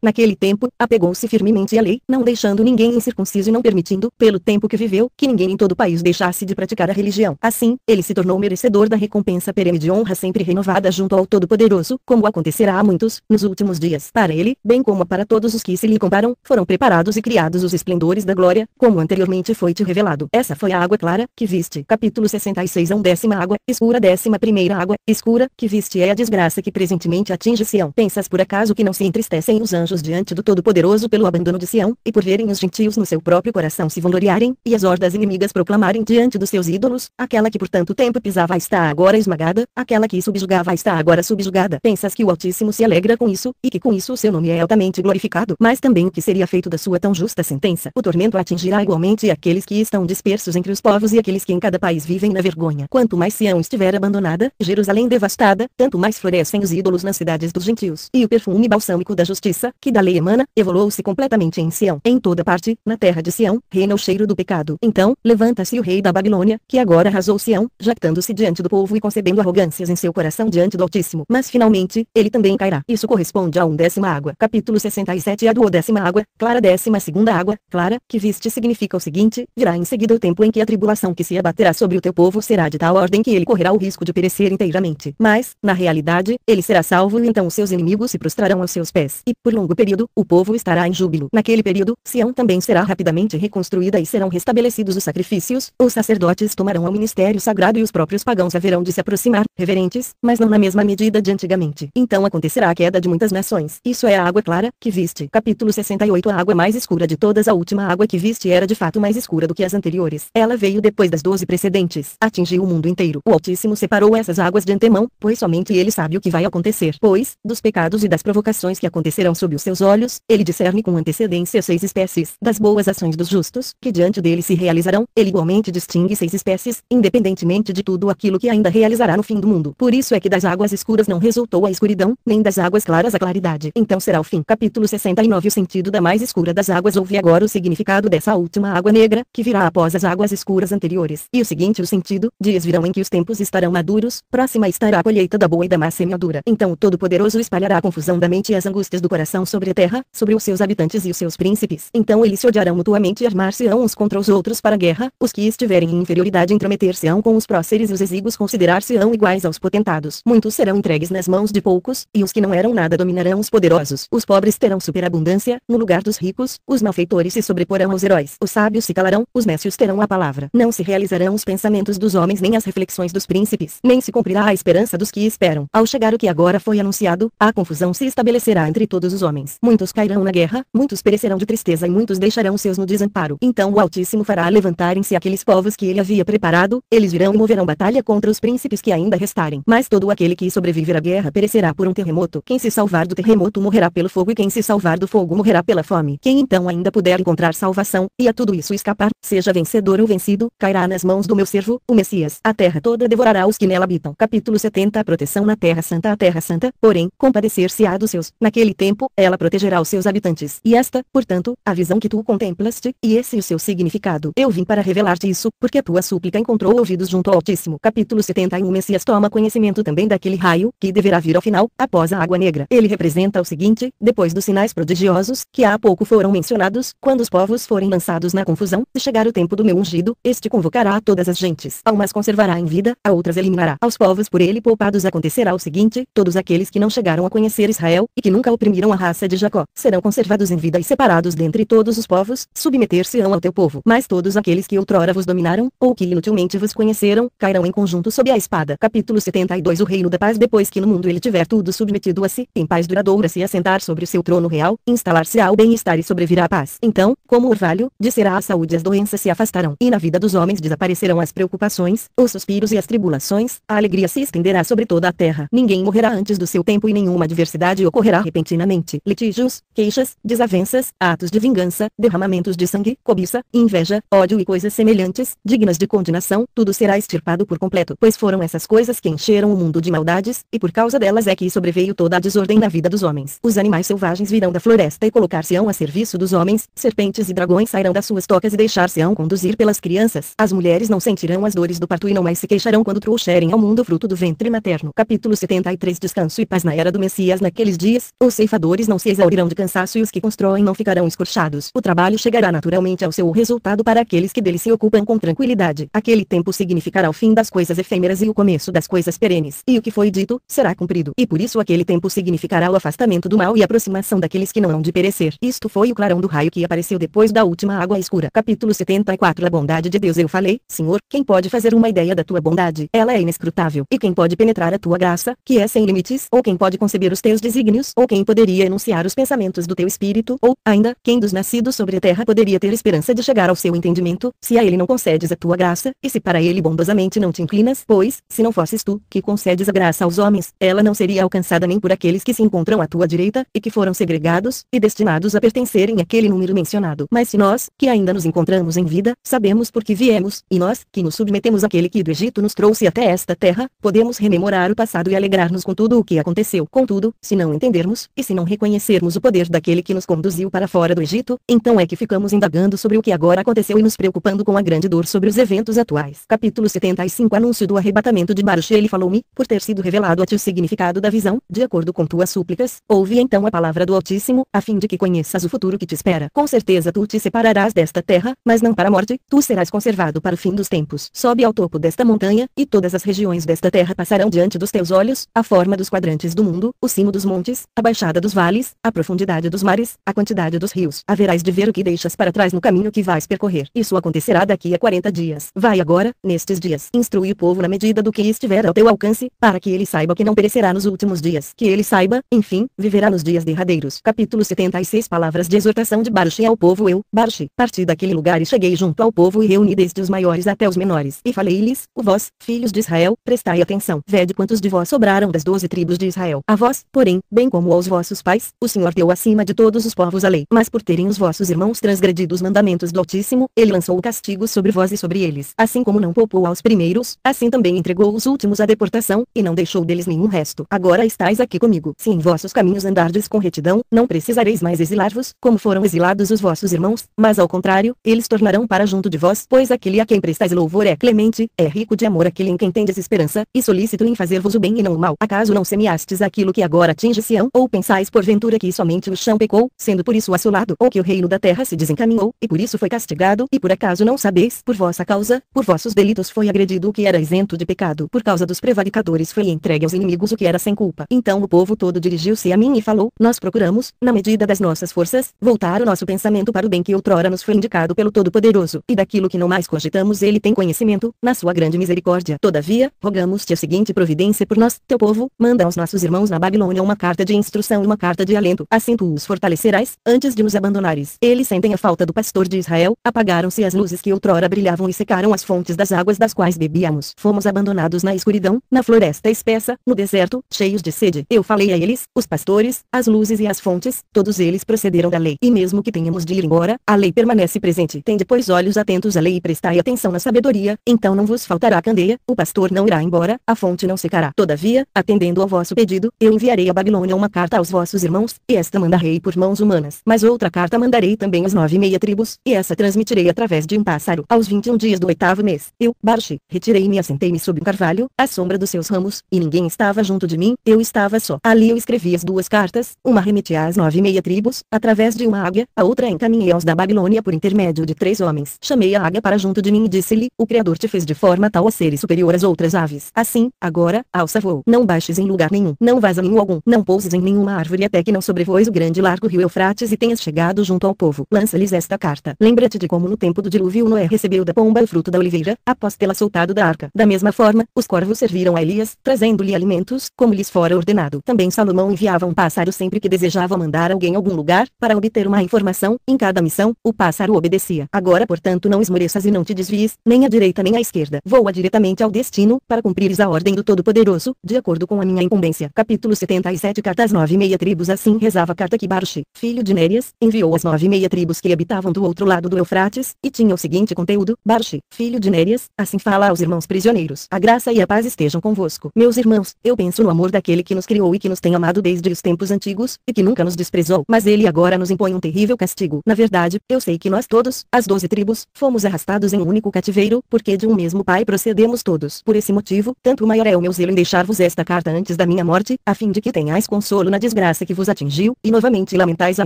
Naquele tempo, apegou-se firmemente à lei, não deixando ninguém incircunciso e não permitindo, pelo tempo que viveu, que ninguém em todo o país deixasse de praticar a religião. Assim, ele se tornou merecedor da recompensa perene de honra sempre renovada junto ao Todo-Poderoso, como acontecerá a muitos, nos últimos dias. Para ele, bem como para todos os que se lhe comparam, foram preparados e criados os esplendores da glória, como anteriormente foi te revelado. Essa foi a água clara, que viste. Capítulo 66 A décima água, escura décima primeira água, escura, que viste é a desgraça que presentemente atinge Sião. Pensas por acaso que não se entristecem os anjos diante do Todo-Poderoso pelo abandono de Sião, e por verem os gentios no seu próprio coração se vangloriarem, e as hordas inimigas proclamarem diante dos seus ídolos, aquela que por tanto tempo pisava está agora esmagada, aquela que subjugava está agora subjugada. Pensas que o Altíssimo se alegra com isso, e que com isso o seu nome é altamente glorificado, mas também o que seria feito da sua tão justa sentença. O tormento atingirá igualmente aqueles que estão dispersos entre os povos e aqueles que em cada país vivem na vergonha. Quanto mais Sião estiver abandonada, Jerusalém devastada, tanto mais florescem os ídolos nas cidades dos gentios. E o perfume balsâmico da justiça, que da lei emana, evoluou-se completamente em Sião. Em toda parte, na terra de Sião, reina o cheiro do pecado. Então, levanta-se o rei da Babilônia, que agora arrasou Sião, jactando-se diante do povo e concebendo arrogâncias em seu coração diante do Altíssimo. Mas finalmente, ele também cairá. Isso corresponde a um décima água. Capítulo 67 A duodécima água, clara décima segunda água, clara, que viste significa o seguinte, virá em seguida o tempo em que a tribulação que se abaterá sobre o teu povo será de tal ordem que ele correrá o risco de perecer inteiramente. Mas, na realidade, ele será salvo e então seus inimigos se prostrarão aos seus pés. E, por longo período, o povo estará em júbilo. Naquele período, Sião também será rapidamente reconstruída e serão restabelecidos os sacrifícios, os sacerdotes tomarão o ministério sagrado e os próprios pagãos haverão de se aproximar, reverentes, mas não na mesma medida de antigamente. Então acontecerá a queda de muitas nações. Isso é a água clara, que viste. Capítulo 68 A água mais escura de todas a última água que viste era de fato mais escura do que as anteriores. Ela veio depois das doze precedentes. Atingiu o mundo inteiro. O Altíssimo separou essas águas de antemão, pois somente ele sabe o que vai acontecer. Pois, dos pecados e das provocações que acontecerão sob os seus olhos, ele discerne com antecedência seis espécies. Das boas ações dos justos, que diante dele se realizarão, ele igualmente distingue seis espécies, independentemente de tudo aquilo que ainda realizará no fim do mundo. Por isso é que das águas escuras não resultou a escuridão, nem das águas claras a claridade. Então será o fim. Capítulo 69 O sentido da mais escura das águas ouve agora o significado dessa última água negra, que virá após as águas escuras anteriores. E o seguinte o sentido, dias virão em que os tempos estarão maduros, próxima estará a colheita da boa e da má semeadura. Então o Todo-Poderoso espalhará a confusão da mente e as angústias do coração sobre a terra, sobre os seus habitantes e os seus príncipes. Então eles se odiarão mutuamente e armar-se-ão uns contra os outros para a guerra, os que estiverem em inferioridade intrometer-se-ão com os próceres e os exíguos considerar-se-ão iguais aos potentados. Muitos serão entregues nas mãos de poucos, e os que não eram nada dominarão os poderosos. Os pobres terão superabundância, no lugar dos ricos, os malfeitores se sobreporão aos heróis. Os sábios se calarão, os nécios terão a palavra. Não se realizarão os pensamentos dos homens nem as reflexões dos príncipes, nem se cumprirá a esperança dos que esperam. Ao chegar o que agora foi anunciado, a confusão se estabelecerá entre todos os homens. Muitos cairão na guerra, muitos perecerão de tristeza e muitos deixarão seus no desamparo. Então o Altíssimo fará levantarem-se aqueles povos que ele havia preparado, eles virão e moverão batalha contra os príncipes que ainda restarem. Mas todo aquele que sobreviver à guerra perecerá por um terremoto. Quem se salvar do terremoto morrerá pelo fogo e quem se salvar do fogo morrerá pela fome. Quem então ainda puder encontrar salvação, e a tudo isso escapar, seja vencedor ou vencido, cairá nas mãos do meu servo, o Messias. A terra toda devorará os que nela habitam. Capítulo 70 A proteção na Terra Santa A Terra Santa, porém, compadecer-se-á dos seus. Naquele tempo, ela protegerá os seus habitantes. E esta, portanto, a visão que tu contemplaste, e esse o seu significado. Eu vim para revelar-te isso, porque a tua súplica encontrou ouvidos junto ao Altíssimo. Capítulo 71 O Messias toma conhecimento também daquele raio, que deverá vir ao final, após a água negra. Ele representa o seguinte, depois dos sinais prodigiosos, que há pouco foram mencionados, quando os povos forem lançados na confusão, chegar o tempo do meu ungido, este convocará a todas as gentes. A umas em vida, a outras eliminará. Aos povos por ele poupados acontecerá o seguinte, todos aqueles que não chegaram a conhecer Israel, e que nunca oprimiram a raça de Jacó, serão conservados em vida e separados dentre todos os povos, submeter-se-ão ao teu povo. Mas todos aqueles que outrora vos dominaram, ou que inutilmente vos conheceram, cairão em conjunto sob a espada. Capítulo 72 O reino da paz depois que no mundo ele tiver tudo submetido a si, em paz duradoura se assentar sobre o seu trono real, instalar-se-á o bem-estar e sobrevirá a paz. Então, como orvalho, disserá a saúde e as doenças se afastarão, e na vida dos homens desaparecerão as preocupações, os suspiros e as tribulações, a alegria se estenderá sobre toda a terra. Ninguém morrerá antes do seu tempo e nenhuma adversidade ocorrerá repentinamente. Litígios, queixas, desavenças, atos de vingança, derramamentos de sangue, cobiça, inveja, ódio e coisas semelhantes, dignas de condenação, tudo será extirpado por completo, pois foram essas coisas que encheram o mundo de maldades, e por causa delas é que sobreveio toda a desordem na vida dos homens. Os animais selvagens virão da floresta e colocar-se-ão a serviço dos homens, serpentes e dragões sairão das suas tocas e deixar-se-ão conduzir pelas crianças. As mulheres não sentirão as dores do parto e não mais se queixarão quando trouxerem ao mundo fruto do ventre materno. Capítulo 73 Descanso e paz na era do Messias naqueles dias, os ceifadores não se exaurirão de cansaço e os que constroem não ficarão escorchados. O trabalho chegará naturalmente ao seu resultado para aqueles que dele se ocupam com tranquilidade. Aquele tempo significará o fim das coisas efêmeras e o começo das coisas perenes. E o que foi dito, será cumprido. E por isso aquele tempo significará o afastamento do mal e a aproximação daqueles que não hão de perecer. Isto foi o clarão do raio que apareceu depois da última água escura. Capítulo 74 A bondade de Deus Eu falei, Senhor, quem pode fazer uma ideia da tua bondade? Ela é inescrutável. E quem pode penetrar a tua graça, que é sem limites? Ou quem pode conceber os teus desígnios? Ou quem poderia enunciar os pensamentos do teu espírito? Ou, ainda, quem dos nascidos sobre a terra poderia ter esperança de chegar ao seu entendimento, se a ele não concedes a tua graça, e se para ele bondosamente não te inclinas? Pois, se não fosses tu, que concedes a graça aos homens, ela não seria alcançada nem por aqueles que se encontram à tua direita, e que foram segregados, e destinados a pertencerem àquele número mencionado. Mas se nós, que ainda nos encontramos em vida, sabemos por que viemos, e nós, que nos submetemos àquele que do Egito nos trouxe até esta terra, podemos rememorar o passado e alegrar-nos com tudo o que aconteceu. Contudo, se não entendermos, e se não reconhecermos o poder daquele que nos conduziu para fora do Egito, então é que ficamos indagando sobre o que agora aconteceu e nos preocupando com a grande dor sobre os eventos atuais. Capítulo 75 Anúncio do arrebatamento de Baruch Ele falou-me, por ter sido revelado a ti o significado da visão, de acordo com tuas súplicas, ouve então a palavra do Altíssimo, a fim de que conheças o futuro que te espera. Com certeza tu te separarás desta terra, mas não para a morte, tu serás conservado para o fim dos tempos. Sobe ao topo desta montanha, e todas as regiões desta terra passarão diante dos teus olhos, a forma dos quadrantes do mundo, o cimo dos montes, a baixada dos vales, a profundidade dos mares, a quantidade dos rios. Haverás de ver o que deixas para trás no caminho que vais percorrer. Isso acontecerá daqui a quarenta dias. Vai agora, nestes dias, instrui o povo na medida do que estiver ao teu alcance, para que ele saiba que não perecerá nos últimos dias. Que ele saiba, enfim, viverá nos dias derradeiros. Capítulo 76 Palavras de exortação de Baruch ao povo Eu, Baruch, parti daquele lugar e cheguei junto ao povo e reuni desde os maiores até os menores. E falei-lhes, o vós, filhos de Israel, prestai atenção. Vede quantos de vós sobraram das doze tribos de Israel. A vós, porém, bem como aos vossos pais, o Senhor deu acima de todos os povos a lei. Mas por terem os vossos irmãos transgredido os mandamentos do Altíssimo, ele lançou o castigo sobre vós e sobre eles. Assim como não poupou aos primeiros, assim também entregou os últimos à deportação, e não deixou deles nenhum resto. Agora estáis aqui comigo. Se em vossos caminhos andardes com retidão, não precisareis mais exilar-vos, como foram exilados os vossos irmãos, mas ao contrário, eles tornarão para junto de vós, pois aquele a quem prestais louvor é clemente, é rico de amor aquele em quem tendes esperança, e solícito em fazer-vos o bem e não o mal. Acaso não semeastes aquilo que agora atinge Sião, ou pensais porventura que somente o chão pecou, sendo por isso assolado, ou que o reino da terra se desencaminhou, e por isso foi castigado, e por acaso não sabeis, por vossa causa, por vossos delitos foi agredido o que era isento de pecado, por causa dos prevaricadores foi entregue aos inimigos o que era sem culpa. Então o povo todo dirigiu-se a mim e falou, nós procuramos, na medida das nossas forças, voltar o nosso pensamento para o bem que outrora nos foi indicado pelo Todo-Poderoso, e daquilo que não mais cogitamos ele tem conhecimento, na sua grande grande misericórdia. Todavia, rogamos-te a seguinte providência por nós, teu povo, manda aos nossos irmãos na Babilônia uma carta de instrução e uma carta de alento, assim tu os fortalecerás, antes de nos abandonares. Eles sentem a falta do pastor de Israel, apagaram-se as luzes que outrora brilhavam e secaram as fontes das águas das quais bebíamos. Fomos abandonados na escuridão, na floresta espessa, no deserto, cheios de sede. Eu falei a eles, os pastores, as luzes e as fontes, todos eles procederam da lei. E mesmo que tenhamos de ir embora, a lei permanece presente. Tende pois olhos atentos à lei e prestai atenção na sabedoria, então não vos faltará candeia, o pastor não irá embora, a fonte não secará. Todavia, atendendo ao vosso pedido, eu enviarei a Babilônia uma carta aos vossos irmãos, e esta mandarei por mãos humanas. Mas outra carta mandarei também às nove e meia tribos, e essa transmitirei através de um pássaro. Aos vinte e um dias do oitavo mês, eu, Barshi, retirei-me e assentei-me sob um carvalho, à sombra dos seus ramos, e ninguém estava junto de mim, eu estava só. Ali eu escrevi as duas cartas, uma remetia às nove e meia tribos, através de uma águia, a outra encaminhei aos da Babilônia por intermédio de três homens. Chamei a águia para junto de mim e disse-lhe, o Criador te fez de forma tal a seres superior às outras aves. Assim, agora, alça voo. Não baixes em lugar nenhum, não vás a nenhum algum, não pouses em nenhuma árvore até que não sobrevoes o grande largo rio Eufrates e tenhas chegado junto ao povo. Lança-lhes esta carta. Lembra-te de como no tempo do dilúvio Noé recebeu da pomba o fruto da oliveira, após tê-la soltado da arca. Da mesma forma, os corvos serviram a Elias, trazendo-lhe alimentos, como lhes fora ordenado. Também Salomão enviava um pássaro sempre que desejava mandar alguém a algum lugar, para obter uma informação, em cada missão, o pássaro obedecia. Agora portanto não esmoreças e não te desvies, nem à direita nem à esquerda. Voa diretamente ao destino, para cumprires a ordem do Todo-Poderoso, de acordo com a minha incumbência. Capítulo 77 Cartas nove meia tribos Assim rezava a carta que Baruch, filho de Nérias, enviou às nove meia tribos que habitavam do outro lado do Eufrates, e tinha o seguinte conteúdo, Baruch, filho de Nérias, assim fala aos irmãos prisioneiros. A graça e a paz estejam convosco. Meus irmãos, eu penso no amor daquele que nos criou e que nos tem amado desde os tempos antigos, e que nunca nos desprezou. Mas ele agora nos impõe um terrível castigo. Na verdade, eu sei que nós todos, as doze tribos, fomos arrastados em um único cativeiro, porque de um mesmo pai procedemos todos. Por esse motivo, tanto maior é o meu zelo em deixar-vos esta carta antes da minha morte, a fim de que tenhais consolo na desgraça que vos atingiu, e novamente lamentais a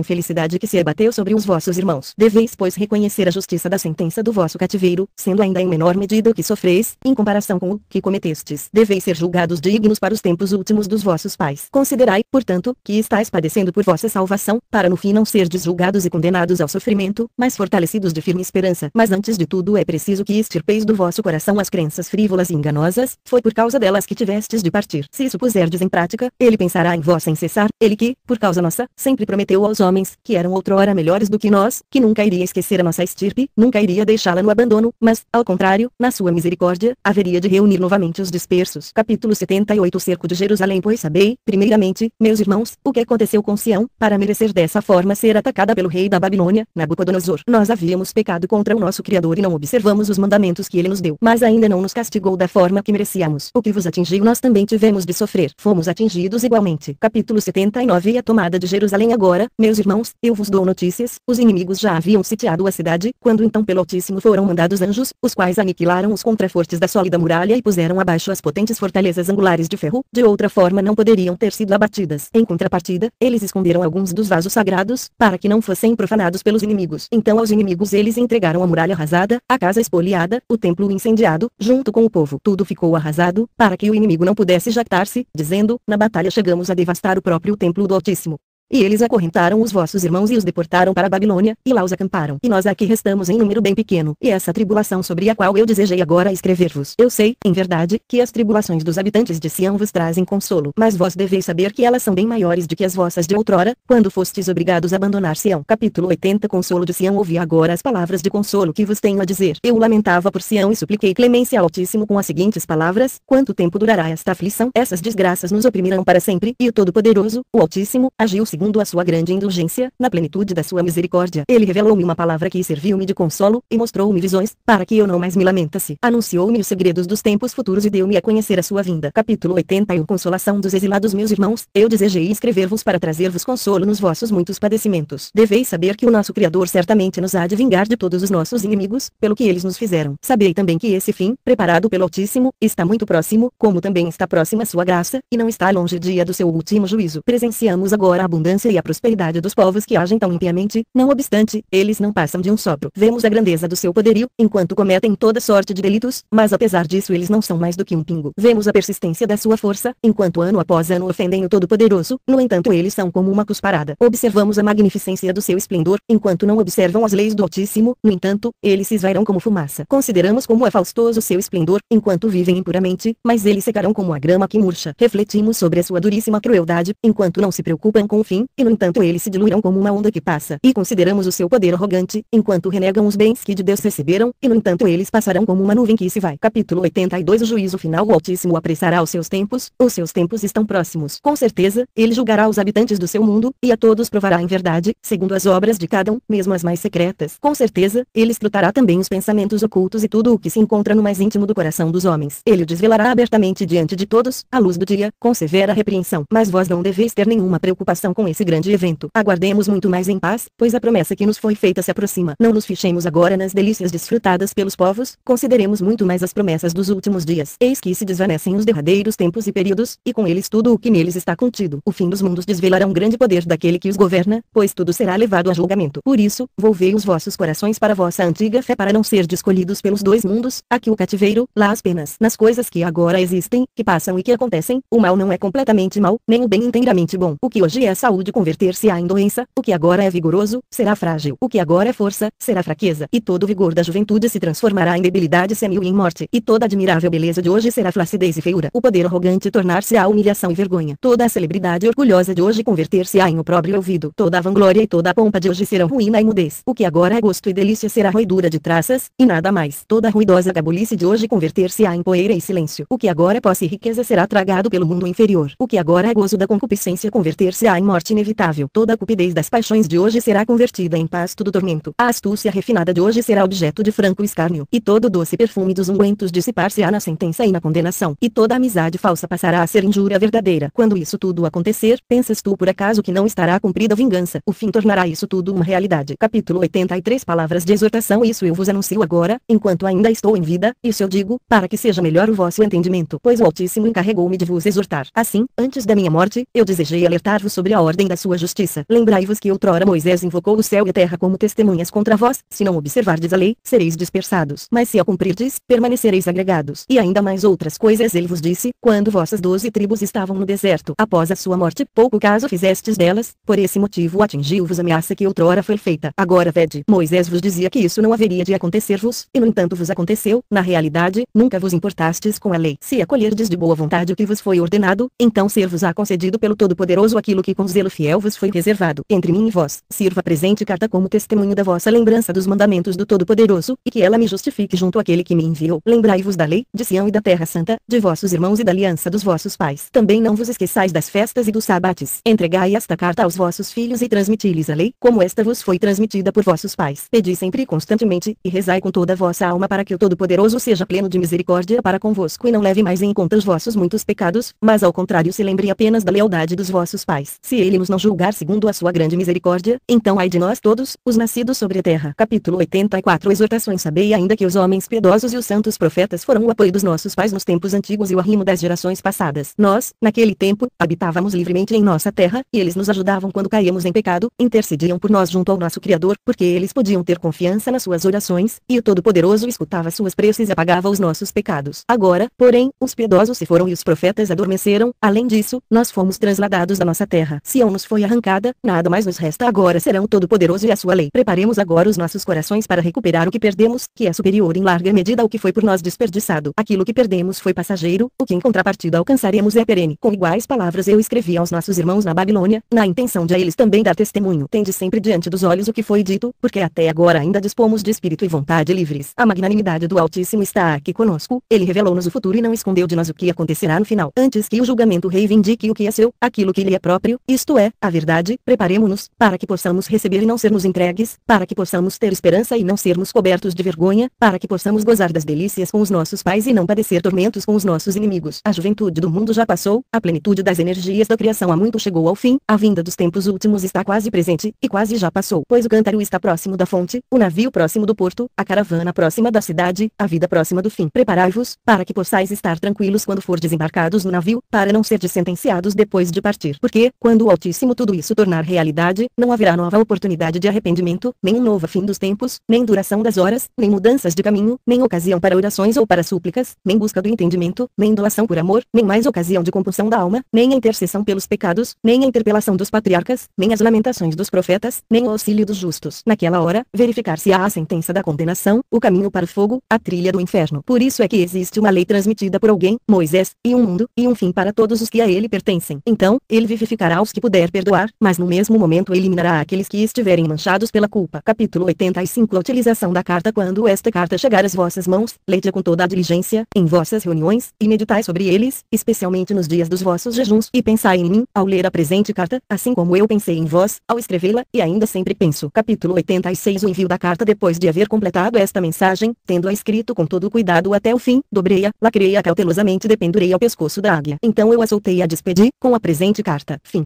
infelicidade que se abateu sobre os vossos irmãos. Deveis pois reconhecer a justiça da sentença do vosso cativeiro, sendo ainda em menor medida o que sofreis, em comparação com o que cometestes. Deveis ser julgados dignos para os tempos últimos dos vossos pais. Considerai, portanto, que estáis padecendo por vossa salvação, para no fim não serdes julgados e condenados ao sofrimento, mas fortalecidos de firme esperança. Mas antes de tudo é preciso que extirpeis do vosso coração as crenças frívolas e enganosas, foi por causa delas que tivestes de partir. Se isso puserdes em prática, ele pensará em vós sem cessar, ele que, por causa nossa, sempre prometeu aos homens, que eram outrora melhores do que nós, que nunca iria esquecer a nossa estirpe, nunca iria deixá-la no abandono, mas, ao contrário, na sua misericórdia, haveria de reunir novamente os dispersos. Capítulo 78 O cerco de Jerusalém Pois sabei, primeiramente, meus irmãos, o que aconteceu com Sião, para merecer dessa forma ser atacada pelo rei da Babilônia, Nabucodonosor. Nós havíamos pecado contra o nosso Criador e não observamos os mandamentos que ele nos deu, mas ainda não nos castigou da forma que merecíamos. O que vos atingiu nós também tivemos de sofrer. Fomos atingidos igualmente. Capítulo 79 E a tomada de Jerusalém agora, meus irmãos, eu vos dou notícias, os inimigos já haviam sitiado a cidade, quando então pelo Altíssimo foram mandados anjos, os quais aniquilaram os contrafortes da sólida muralha e puseram abaixo as potentes fortalezas angulares de ferro, de outra forma não poderiam ter sido abatidas. Em contrapartida, eles esconderam alguns dos vasos sagrados, para que não fossem profanados pelos inimigos. Então aos inimigos eles entregaram a muralha arrasada, a casa espoliada, o templo incendiado, junto com o povo. Tudo ficou arrasado, para que o inimigo não pudesse jactar-se, dizendo, na batalha chegamos a devastar o próprio templo do Altíssimo. E eles acorrentaram os vossos irmãos e os deportaram para a Babilônia, e lá os acamparam. E nós aqui restamos em número bem pequeno. E essa tribulação sobre a qual eu desejei agora escrever-vos. Eu sei, em verdade, que as tribulações dos habitantes de Sião vos trazem consolo. Mas vós deveis saber que elas são bem maiores do que as vossas de outrora, quando fostes obrigados a abandonar Sião. Capítulo 80 Consolo de Sião Ouvi agora as palavras de consolo que vos tenho a dizer. Eu lamentava por Sião e supliquei clemência ao Altíssimo com as seguintes palavras, quanto tempo durará esta aflição? Essas desgraças nos oprimirão para sempre, e o Todo-Poderoso, o Altíssimo, agiu segundo a sua grande indulgência, na plenitude da sua misericórdia. Ele revelou-me uma palavra que serviu-me de consolo, e mostrou-me visões, para que eu não mais me lamentasse. Anunciou-me os segredos dos tempos futuros e deu-me a conhecer a sua vinda. Capítulo 81 Consolação dos exilados Meus irmãos, eu desejei escrever-vos para trazer-vos consolo nos vossos muitos padecimentos. Deveis saber que o nosso Criador certamente nos há de vingar de todos os nossos inimigos, pelo que eles nos fizeram. Sabei também que esse fim, preparado pelo Altíssimo, está muito próximo, como também está próxima a sua graça, e não está longe o dia do seu último juízo. Presenciamos agora a abundância abundância e a prosperidade dos povos que agem tão impiamente, não obstante, eles não passam de um sopro. Vemos a grandeza do seu poderio, enquanto cometem toda sorte de delitos, mas apesar disso eles não são mais do que um pingo. Vemos a persistência da sua força, enquanto ano após ano ofendem o Todo-Poderoso, no entanto eles são como uma cusparada. Observamos a magnificência do seu esplendor, enquanto não observam as leis do Altíssimo, no entanto, eles se esvairão como fumaça. Consideramos como é faustoso seu esplendor, enquanto vivem impuramente, mas eles secarão como a grama que murcha. Refletimos sobre a sua duríssima crueldade, enquanto não se preocupam com o fim, e no entanto eles se diluirão como uma onda que passa. E consideramos o seu poder arrogante, enquanto renegam os bens que de Deus receberam, e no entanto eles passarão como uma nuvem que se vai. Capítulo 82 O juízo final O Altíssimo apressará os seus tempos, os seus tempos estão próximos. Com certeza, ele julgará os habitantes do seu mundo, e a todos provará em verdade, segundo as obras de cada um, mesmo as mais secretas. Com certeza, ele escrutará também os pensamentos ocultos e tudo o que se encontra no mais íntimo do coração dos homens. Ele o desvelará abertamente diante de todos, à luz do dia, com severa repreensão. Mas vós não deveis ter nenhuma preocupação com esse grande evento. Aguardemos muito mais em paz, pois a promessa que nos foi feita se aproxima. Não nos fichemos agora nas delícias desfrutadas pelos povos, consideremos muito mais as promessas dos últimos dias. Eis que se desvanecem os derradeiros tempos e períodos, e com eles tudo o que neles está contido. O fim dos mundos desvelará um grande poder daquele que os governa, pois tudo será levado a julgamento. Por isso, volvei os vossos corações para vossa antiga fé para não ser escolhidos pelos dois mundos, aqui o cativeiro, lá as penas. Nas coisas que agora existem, que passam e que acontecem, o mal não é completamente mal, nem o bem inteiramente bom. O que hoje é saúde converter-se-á em doença, o que agora é vigoroso, será frágil. O que agora é força, será fraqueza. E todo o vigor da juventude se transformará em debilidade senil e em morte. E toda a admirável beleza de hoje será flacidez e feiura. O poder arrogante tornar-se-á humilhação e vergonha. Toda a celebridade orgulhosa de hoje converter-se-á em opróbrio ouvido. Toda a vanglória e toda a pompa de hoje serão ruína e mudez. O que agora é gosto e delícia será roidura de traças, e nada mais. Toda a ruidosa gabulice de hoje converter-se-á em poeira e silêncio. O que agora é posse e riqueza será tragado pelo mundo inferior. O que agora é gozo da concupiscência converter-se-á em morte inevitável. Toda a cupidez das paixões de hoje será convertida em pasto do tormento. A astúcia refinada de hoje será objeto de franco escárnio. E todo o doce perfume dos ungüentos dissipar-se-á na sentença e na condenação. E toda amizade falsa passará a ser injúria verdadeira. Quando isso tudo acontecer, pensas tu por acaso que não estará cumprida a vingança? O fim tornará isso tudo uma realidade. Capítulo 83 Palavras de exortação Isso eu vos anuncio agora, enquanto ainda estou em vida, isso eu digo, para que seja melhor o vosso entendimento. Pois o Altíssimo encarregou-me de vos exortar. Assim, antes da minha morte, eu desejei alertar-vos sobre a ordem da sua justiça. Lembrai-vos que outrora Moisés invocou o céu e a terra como testemunhas contra vós, se não observardes a lei, sereis dispersados. Mas se a cumprirdes, permanecereis agregados. E ainda mais outras coisas ele vos disse, quando vossas doze tribos estavam no deserto. Após a sua morte, pouco caso fizestes delas, por esse motivo atingiu-vos a ameaça que outrora foi feita. Agora vede, Moisés vos dizia que isso não haveria de acontecer-vos, e no entanto vos aconteceu, na realidade, nunca vos importastes com a lei. Se acolherdes de boa vontade o que vos foi ordenado, então ser-vos-á concedido pelo Todo-Poderoso aquilo que com zelo fiel vos foi reservado. Entre mim e vós, sirva a presente carta como testemunho da vossa lembrança dos mandamentos do Todo-Poderoso, e que ela me justifique junto àquele que me enviou. Lembrai-vos da lei, de Sião e da terra santa, de vossos irmãos e da aliança dos vossos pais. Também não vos esqueçais das festas e dos sabates. Entregai esta carta aos vossos filhos e transmiti-lhes a lei, como esta vos foi transmitida por vossos pais. Pedi sempre e constantemente, e rezai com toda a vossa alma para que o Todo-Poderoso seja pleno de misericórdia para convosco e não leve mais em conta os vossos muitos pecados, mas ao contrário se lembre apenas da lealdade dos vossos pais. Se ele nos não julgar segundo a sua grande misericórdia, então ai de nós todos, os nascidos sobre a terra. Capítulo 84 Exortações Sabei ainda que os homens piedosos e os santos profetas foram o apoio dos nossos pais nos tempos antigos e o arrimo das gerações passadas. Nós, naquele tempo, habitávamos livremente em nossa terra, e eles nos ajudavam quando caíamos em pecado, intercediam por nós junto ao nosso Criador, porque eles podiam ter confiança nas suas orações, e o Todo-Poderoso escutava suas preces e apagava os nossos pecados. Agora, porém, os piedosos se foram e os profetas adormeceram, além disso, nós fomos transladados da nossa terra. Sião nos foi arrancada, nada mais nos resta agora serão Todo-Poderoso e a sua lei. Preparemos agora os nossos corações para recuperar o que perdemos, que é superior em larga medida ao que foi por nós desperdiçado. Aquilo que perdemos foi passageiro, o que em contrapartida alcançaremos é perene. Com iguais palavras eu escrevi aos nossos irmãos na Babilônia, na intenção de a eles também dar testemunho. Tende sempre diante dos olhos o que foi dito, porque até agora ainda dispomos de espírito e vontade livres. A magnanimidade do Altíssimo está aqui conosco, ele revelou-nos o futuro e não escondeu de nós o que acontecerá no final. Antes que o julgamento reivindique o que é seu, aquilo que lhe é próprio, isto é, a verdade, preparemo-nos, para que possamos receber e não sermos entregues, para que possamos ter esperança e não sermos cobertos de vergonha, para que possamos gozar das delícias com os nossos pais e não padecer tormentos com os nossos inimigos. A juventude do mundo já passou, a plenitude das energias da criação há muito chegou ao fim, a vinda dos tempos últimos está quase presente, e quase já passou, pois o cântaro está próximo da fonte, o navio próximo do porto, a caravana próxima da cidade, a vida próxima do fim. Preparai-vos, para que possais estar tranquilos quando for desembarcados no navio, para não ser sentenciados depois de partir. Porque, quando o Altíssimo tudo isso tornar realidade, não haverá nova oportunidade de arrependimento, nem um novo fim dos tempos, nem duração das horas, nem mudanças de caminho, nem ocasião para orações ou para súplicas, nem busca do entendimento, nem doação por amor, nem mais ocasião de compulsão da alma, nem intercessão pelos pecados, nem a interpelação dos patriarcas, nem as lamentações dos profetas, nem o auxílio dos justos. Naquela hora, verificar-se-á a sentença da condenação, o caminho para o fogo, a trilha do inferno. Por isso é que existe uma lei transmitida por alguém, Moisés, e um mundo, e um fim para todos os que a ele pertencem. Então, ele vivificará os que puder perdoar, mas no mesmo momento eliminará aqueles que estiverem manchados pela culpa. Capítulo 85 A utilização da carta Quando esta carta chegar às vossas mãos, leite com toda a diligência, em vossas reuniões, e meditai sobre eles, especialmente nos dias dos vossos jejuns, e pensai em mim, ao ler a presente carta, assim como eu pensei em vós, ao escrevê-la, e ainda sempre penso. Capítulo 86 O envio da carta depois de haver completado esta mensagem, tendo-a escrito com todo cuidado até o fim, dobrei-a, lacrei-a cautelosamente e dependurei ao pescoço da águia. Então eu a soltei e a despedi, com a presente carta. Fim.